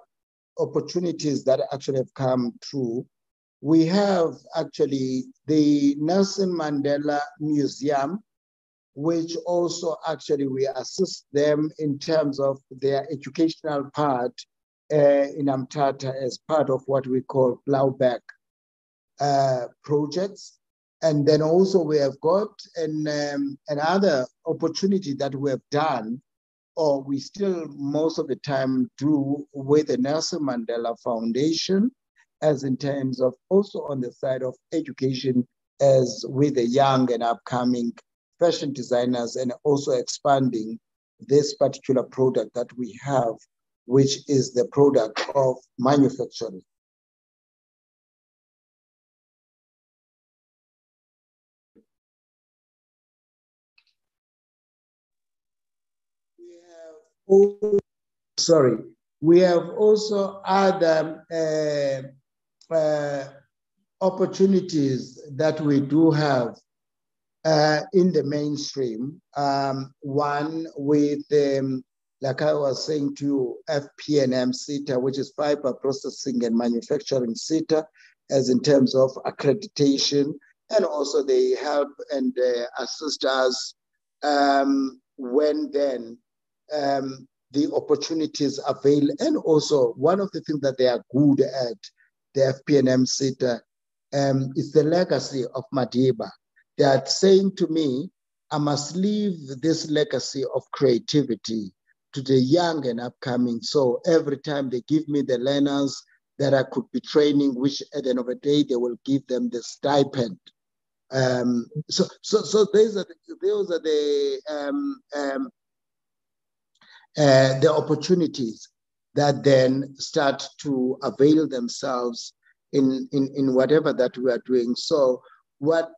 opportunities that actually have come through, we have actually the Nelson Mandela Museum, which also actually we assist them in terms of their educational part uh, in Umtata as part of what we call plowback uh, projects. And then also we have got an, um, another opportunity that we have done, or we still most of the time do with the Nelson Mandela Foundation, as in terms of also on the side of education, as with the young and upcoming fashion designers, and also expanding this particular product that we have, which is the product of manufacturing. Sorry, we have also other uh, uh, opportunities that we do have uh, in the mainstream. Um, one with, um, like I was saying to you, FP&M SETA, which is fiber processing and manufacturing SETA, as in terms of accreditation, and also they help and uh, assist us um, when then um, the opportunities avail. And also, one of the things that they are good at, the FP&M SETA, um, is the legacy of Madiba. They are saying to me, I must leave this legacy of creativity to the young and upcoming. So every time they give me the learners that I could be training, which at the end of the day, they will give them the stipend. Um, so, so, so those are the, those are the um, um, uh, the opportunities that then start to avail themselves in, in, in whatever that we are doing. So what,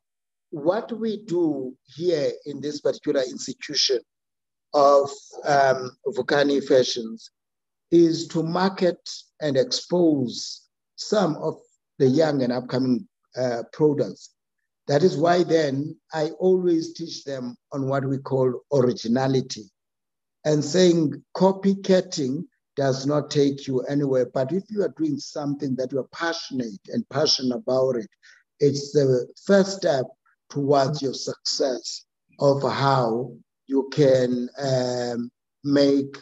what we do here in this particular institution of um, Vukani Fashions is to market and expose some of the young and upcoming uh, products. That is why then I always teach them on what we call originality and saying copycatting does not take you anywhere. But if you are doing something that you are passionate and passionate about it, it's the first step towards your success of how you can um, make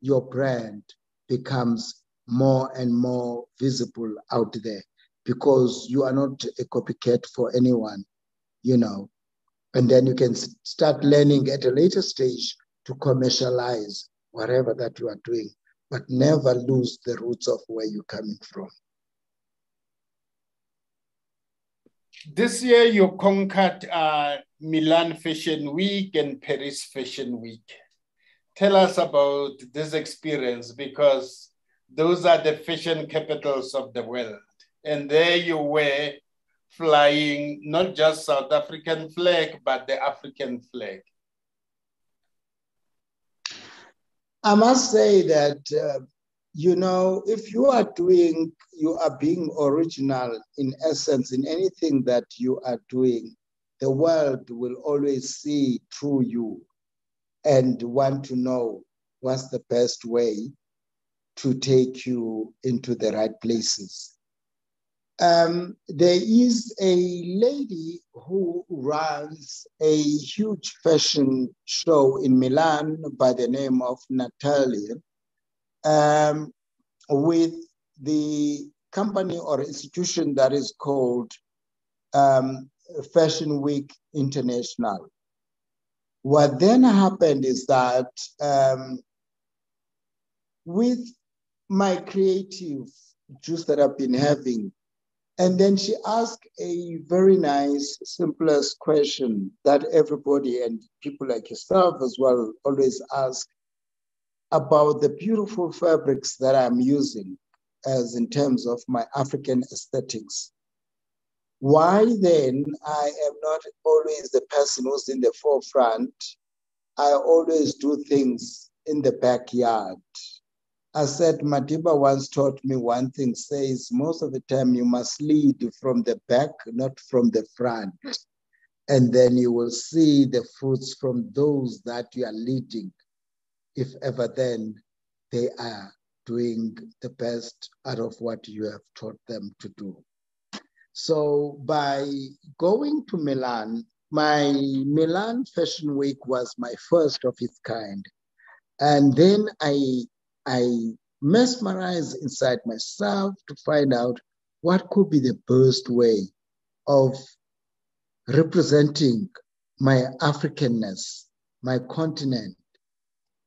your brand becomes more and more visible out there because you are not a copycat for anyone, you know. And then you can start learning at a later stage to commercialize whatever that you are doing, but never lose the roots of where you're coming from. This year you conquered uh, Milan Fashion Week and Paris Fashion Week. Tell us about this experience because those are the fashion capitals of the world. And there you were flying not just South African flag, but the African flag. I must say that, uh, you know, if you are doing, you are being original in essence in anything that you are doing, the world will always see through you and want to know what's the best way to take you into the right places. Um, there is a lady who runs a huge fashion show in Milan by the name of Natalia, um, with the company or institution that is called um, Fashion Week International. What then happened is that um, with my creative juice that I've been having, and then she asked a very nice, simplest question that everybody and people like yourself as well always ask about the beautiful fabrics that I'm using as in terms of my African aesthetics. Why then I am not always the person who's in the forefront. I always do things in the backyard. I said, Madiba once taught me one thing, says most of the time you must lead from the back, not from the front. And then you will see the fruits from those that you are leading, if ever then they are doing the best out of what you have taught them to do. So by going to Milan, my Milan Fashion Week was my first of its kind. And then I, I mesmerized inside myself to find out what could be the best way of representing my Africanness, my continent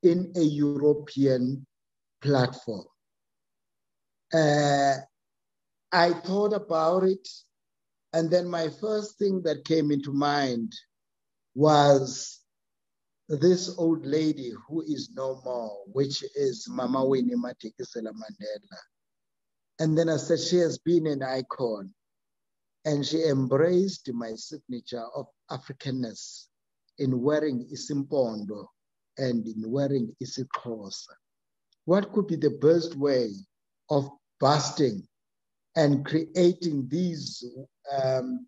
in a European platform. Uh, I thought about it, and then my first thing that came into mind was this old lady who is no more, which is Mama Winnie Madikizela Mandela. And then I said, she has been an icon. And she embraced my signature of Africanness in wearing isimpondo and in wearing isiXhosa. What could be the best way of busting and creating these um,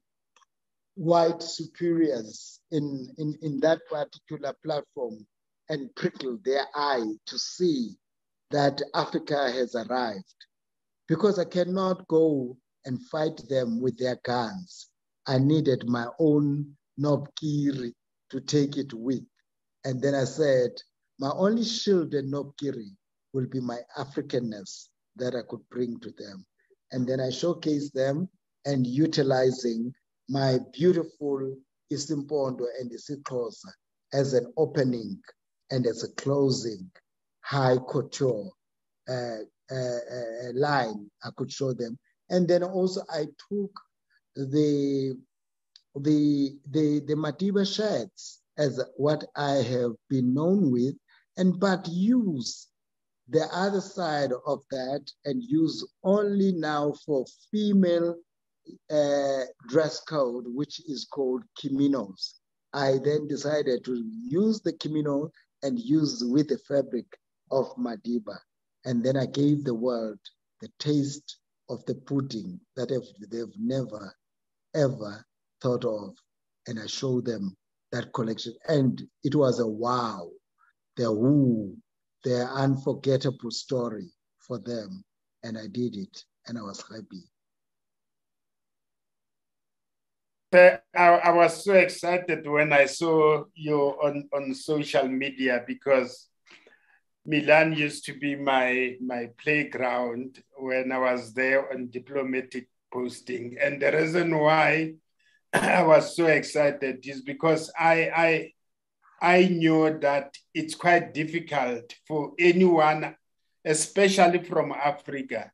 white superiors in, in, in that particular platform and prickle their eye to see that Africa has arrived. Because I cannot go and fight them with their guns. I needed my own knobkerrie to take it with. And then I said, my only shield and knobkerrie will be my Africanness that I could bring to them. And then I showcase them and utilizing my beautiful Isimpondo and isiXhosa as an opening and as a closing high couture uh, uh, uh, line I could show them. And then also I took the the the the Madiba shirts as what I have been known with, and but use the other side of that and use only now for female uh, dress code, which is called kimonos. I then decided to use the kimono and use with the fabric of Madiba. And then I gave the world the taste of the pudding that they've never, ever thought of. And I showed them that collection. And it was a wow, the who, the unforgettable story for them. And I did it and I was happy. I, I was so excited when I saw you on, on social media because Milan used to be my, my playground when I was there on diplomatic posting. And the reason why I was so excited is because I, I, I knew that it's quite difficult for anyone, especially from Africa,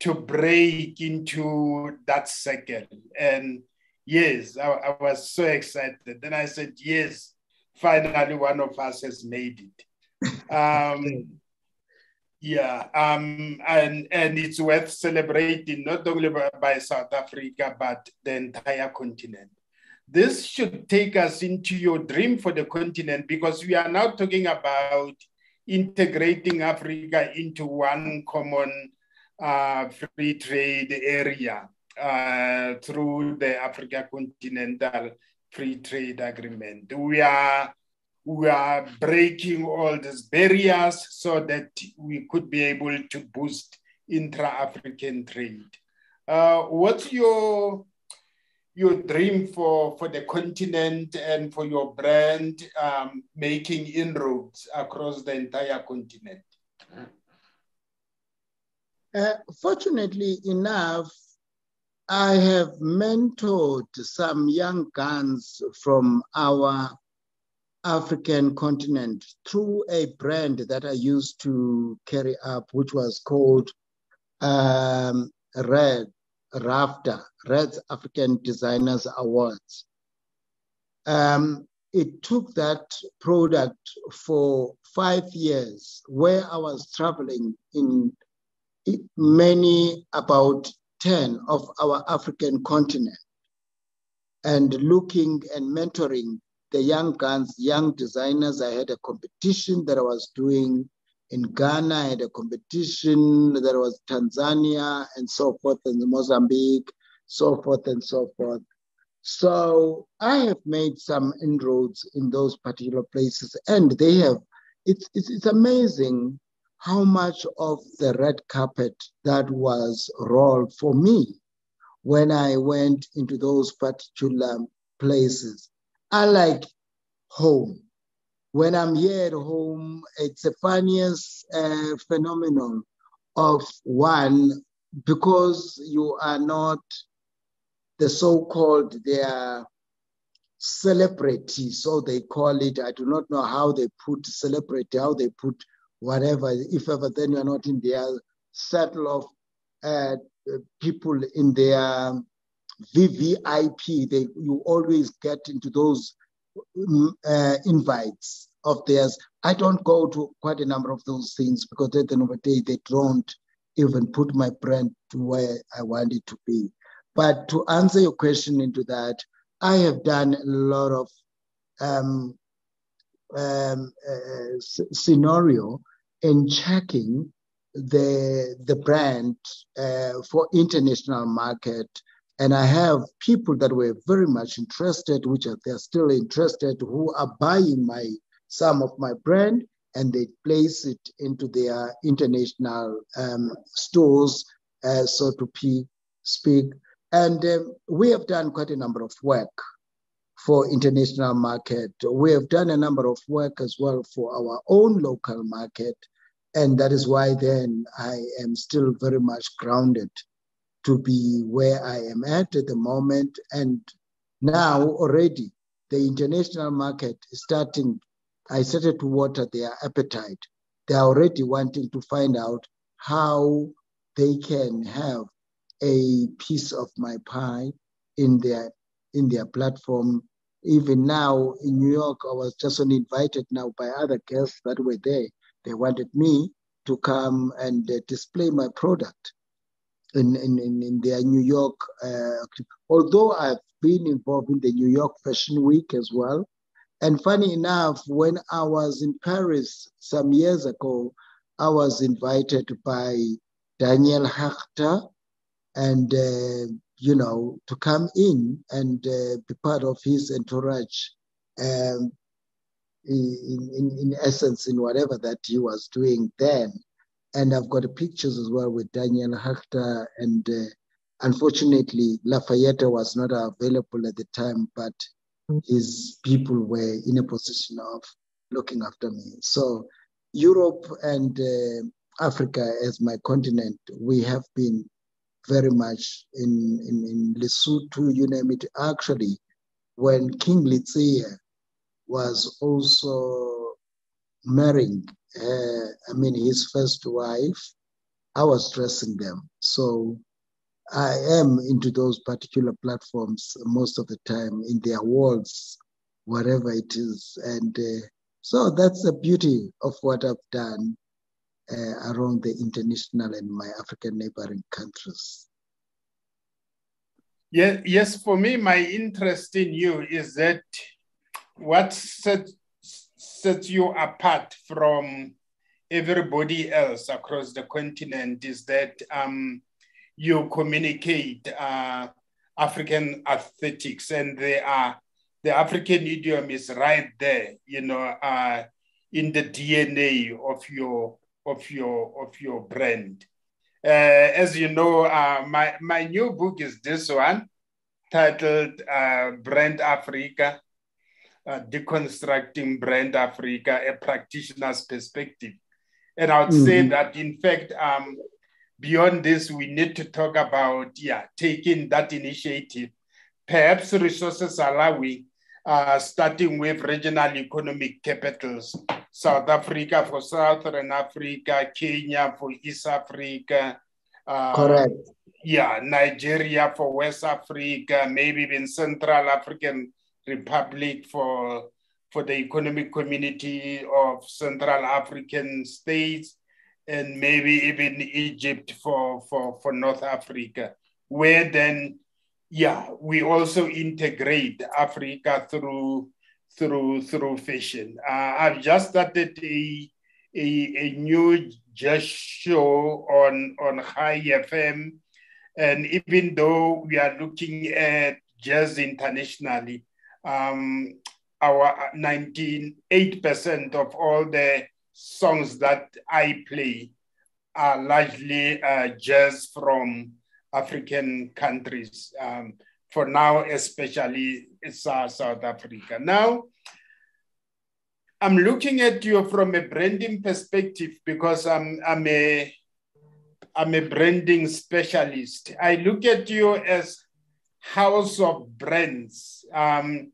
to break into that circle. And yes, I, I was so excited. Then I said, yes, finally one of us has made it. Um, yeah, um, and, and it's worth celebrating not only by, by South Africa, but the entire continent. This should take us into your dream for the continent because we are now talking about integrating Africa into one common uh, free trade area uh, through the Africa Continental Free Trade Agreement. We are we are breaking all these barriers so that we could be able to boost intra-African trade. Uh, what's your your dream for, for the continent and for your brand um, making inroads across the entire continent? Uh, fortunately enough, I have mentored some young guns from our African continent through a brand that I used to carry up, which was called um, Red Rafter, Red's African Designers Awards. Um, it took that product for five years where I was traveling in many, about 10 of our African continent and looking and mentoring the young guns, young designers. I had a competition that I was doing in Ghana, I had a competition that was Tanzania and so forth, and Mozambique, so forth and so forth. So I have made some inroads in those particular places, and they have. It's it's, it's amazing how much of the red carpet that was rolled for me when I went into those particular places. I like home. When I'm here at home, it's a funniest uh, phenomenon of one because you are not the so-called their celebrity, so they call it. I do not know how they put celebrity, how they put whatever. If ever then you're not in their circle of uh, people in their VVIP, they you always get into those mm, uh, invites of theirs. I don't go to quite a number of those things because at the end of the day, they don't even put my brand to where I want it to be. But to answer your question into that, I have done a lot of um, um, uh, scenario in checking the the brand uh, for international market. And i have people that were very much interested which are they're still interested who are buying my some of my brand and they place it into their international um, stores uh, so to speak. And um, we have done quite a number of work for international market we have done a number of work as well for our own local market and that is why then I am still very much grounded to be where I am at at the moment. And now already the international market is starting, I started to water their appetite. They are already wanting to find out how they can have a piece of my pie in their in their platform. Even now in New York, I was just only invited now by other guests that were there they wanted me to come and uh, display my product in, in, in, their New York. Uh, although I've been involved in the New York Fashion Week as well. And funny enough, when I was in Paris some years ago, I was invited by Daniel Hechter and, uh, you know, to come in and uh, be part of his entourage um, in, in, in essence in whatever that he was doing then. And I've got pictures as well with Daniel Hechter. And uh, unfortunately, Lafayette was not available at the time, but his people were in a position of looking after me. So Europe and uh, Africa as my continent, we have been very much in, in, in Lesotho, you name it. Actually, when King Letsie was also marrying, uh, I mean, his first wife. I was dressing them. So I am into those particular platforms most of the time in their walls, whatever it is. And uh, so that's the beauty of what I've done uh, around the international and my African neighboring countries. Yeah, yes, for me, my interest in you is that what sets, sets you apart from everybody else across the continent is that um, you communicate uh, African aesthetics, and they are the African idiom is right there, you know, uh, in the DNA of your of your of your brand. Uh, as you know, uh, my my new book is this one, titled uh, Brand Africa: uh, deconstructing brand Africa, a practitioner's perspective. And I would mm-hmm. say that, in fact, um, beyond this, we need to talk about, yeah, taking that initiative, perhaps resources allowing, uh, starting with regional economic capitals, South Africa for Southern Africa, Kenya for East Africa. Uh, Correct. Yeah, Nigeria for West Africa, maybe even Central African Republic for, for the economic community of Central African states, and maybe even Egypt for, for, for North Africa, where then, yeah, we also integrate Africa through through through fashion. Uh, I've just started a, a, a new jazz show on on High FM, and even though we are looking at jazz internationally, um, our 98% of all the songs that I play are largely uh, jazz from African countries. Um, for now, especially uh, South Africa. Now, I'm looking at you from a branding perspective because I'm, I'm a I'm a branding specialist. I look at you as house of brands. Um,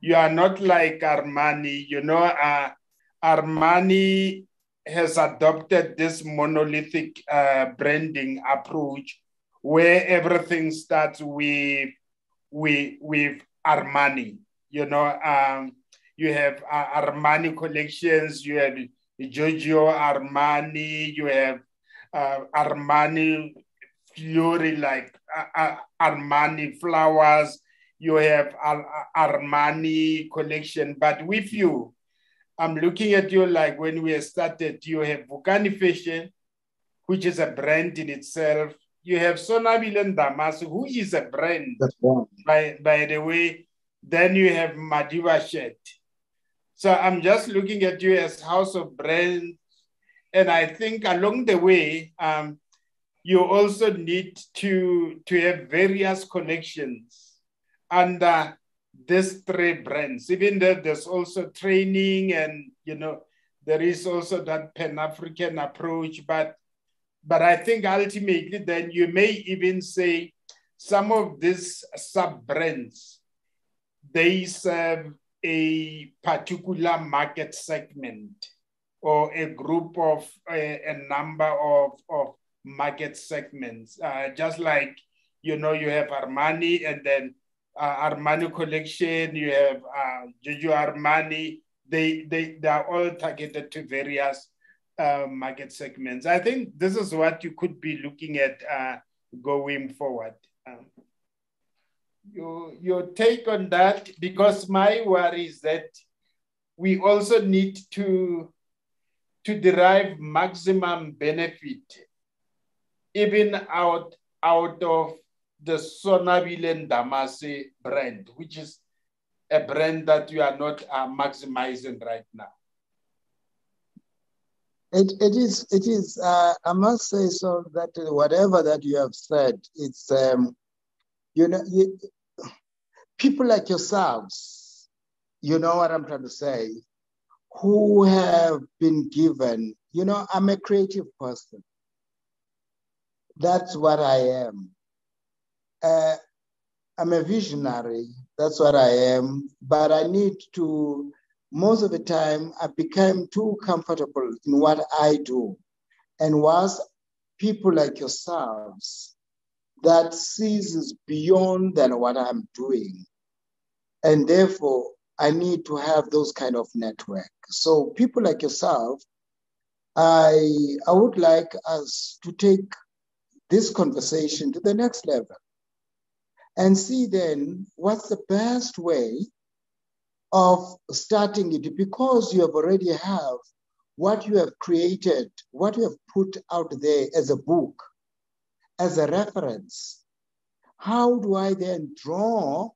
you are not like Armani. You know, uh, Armani has adopted this monolithic uh, branding approach where everything starts with, with, with Armani. You know, um, you have uh, Armani collections, you have Giorgio Armani, you have uh, Armani Fiori, like uh, uh Armani flowers, you have Ar- Armani collection. But with you, I'm looking at you like when we started, you have Vukani Fashion, which is a brand in itself. You have Sonwabile Ndamase, who is a brand, by, by the way. Then you have Madiba Shirt. So I'm just looking at you as House of Brands. And I think along the way, um, you also need to, to have various connections under these three brands, even though there's also training and, you know, there is also that Pan-African approach, but, but I think ultimately then you may even say some of these sub-brands, they serve a particular market segment or a group of a, a number of, of market segments. Uh, just like, you know, you have Armani and then uh, Armani collection, you have uh, Giorgio Armani. They, they, they are all targeted to various uh, market segments. I think this is what you could be looking at uh, going forward. Um, your, your take on that, because my worry is that we also need to, to derive maximum benefit even out, out of the Sonwabile Ndamase brand, which is a brand that you are not uh, maximizing right now? It, it is, it is uh, I must say so that whatever that you have said, it's, um, you know, you, people like yourselves, you know what I'm trying to say, who have been given, you know, I'm a creative person. That's what I am uh, I'm a visionary. That's what I am. But I need to, most of the time, I became too comfortable in what I do. And whilst people like yourselves that sees beyond than what I'm doing. And therefore, I need to have those kind of network. So people like yourself, I, I would like us to take this conversation to the next level and see then what's the best way of starting it because you have already have what you have created, what you have put out there as a book, as a reference. How do I then draw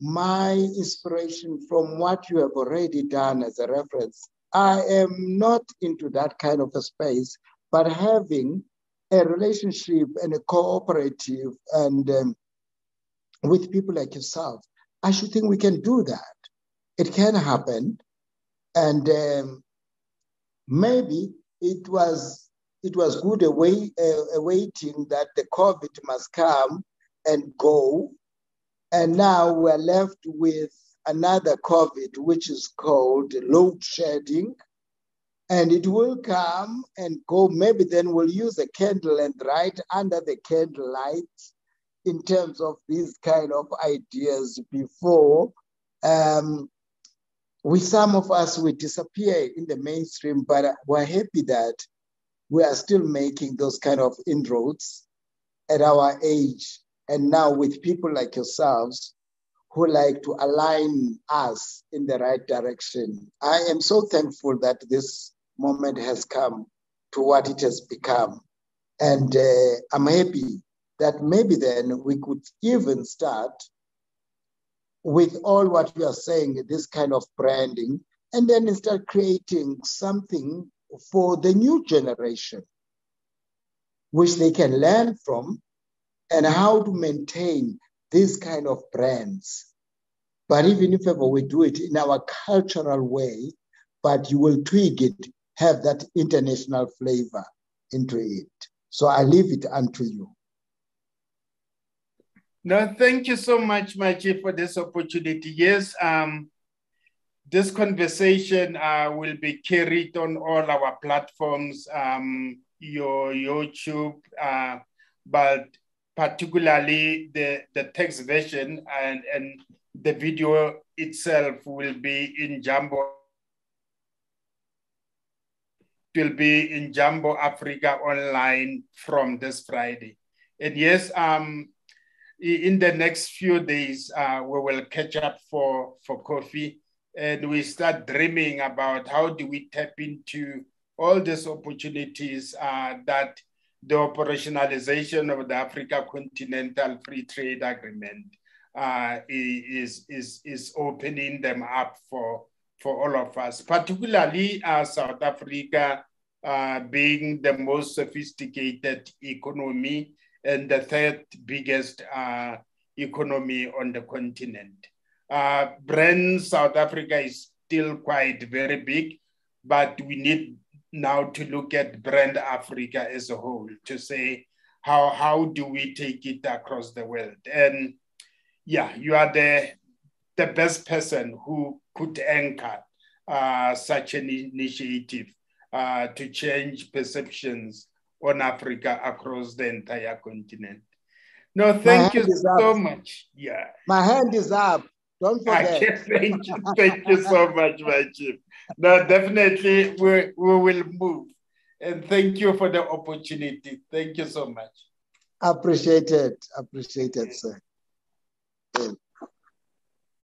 my inspiration from what you have already done as a reference? I am not into that kind of a space, but having a relationship and a cooperative and um, with people like yourself, I should think we can do that. It can happen. And um, maybe it was it was good away, uh, awaiting that the COVID must come and go. And now we're left with another COVID, which is called load shedding. And it will come and go. Maybe then we'll use a candle and write under the candlelight in terms of these kind of ideas before. Um, we some of us will disappear in the mainstream, but we're happy that we are still making those kind of inroads at our age. And now with people like yourselves who like to align us in the right direction. I am so thankful that this moment has come to what it has become. And uh, I'm happy that maybe then we could even start with all what we are saying, this kind of branding, and then start creating something for the new generation, which they can learn from and how to maintain these kind of brands. But even if ever we do it in our cultural way, but you will tweak it, have that international flavor into it. So I leave it unto you. No, thank you so much, Machi, for this opportunity. Yes, um, this conversation uh, will be carried on all our platforms, um, your YouTube, uh, but particularly the, the text version and, and the video itself will be in Jumbo. It will be in Jumbo Africa online from this Friday. And yes, um, in the next few days, uh, we will catch up for, for coffee. And we start dreaming about how do we tap into all these opportunities uh, that the operationalization of the Africa Continental Free Trade Agreement uh, is, is, is opening them up for, for all of us, particularly uh, South Africa uh, being the most sophisticated economy and the third biggest uh, economy on the continent. Uh, brand South Africa is still quite very big, but we need now to look at brand Africa as a whole to say how how do we take it across the world and yeah you are the the best person who could anchor uh, such an initiative uh, to change perceptions on Africa across the entire continent. No, thank you so up. much. Yeah. My hand is up. Don't forget. thank you. Thank you so much, my chief. No, definitely we, we will move. And thank you for the opportunity. Thank you so much. Appreciate it. Appreciate it, sir.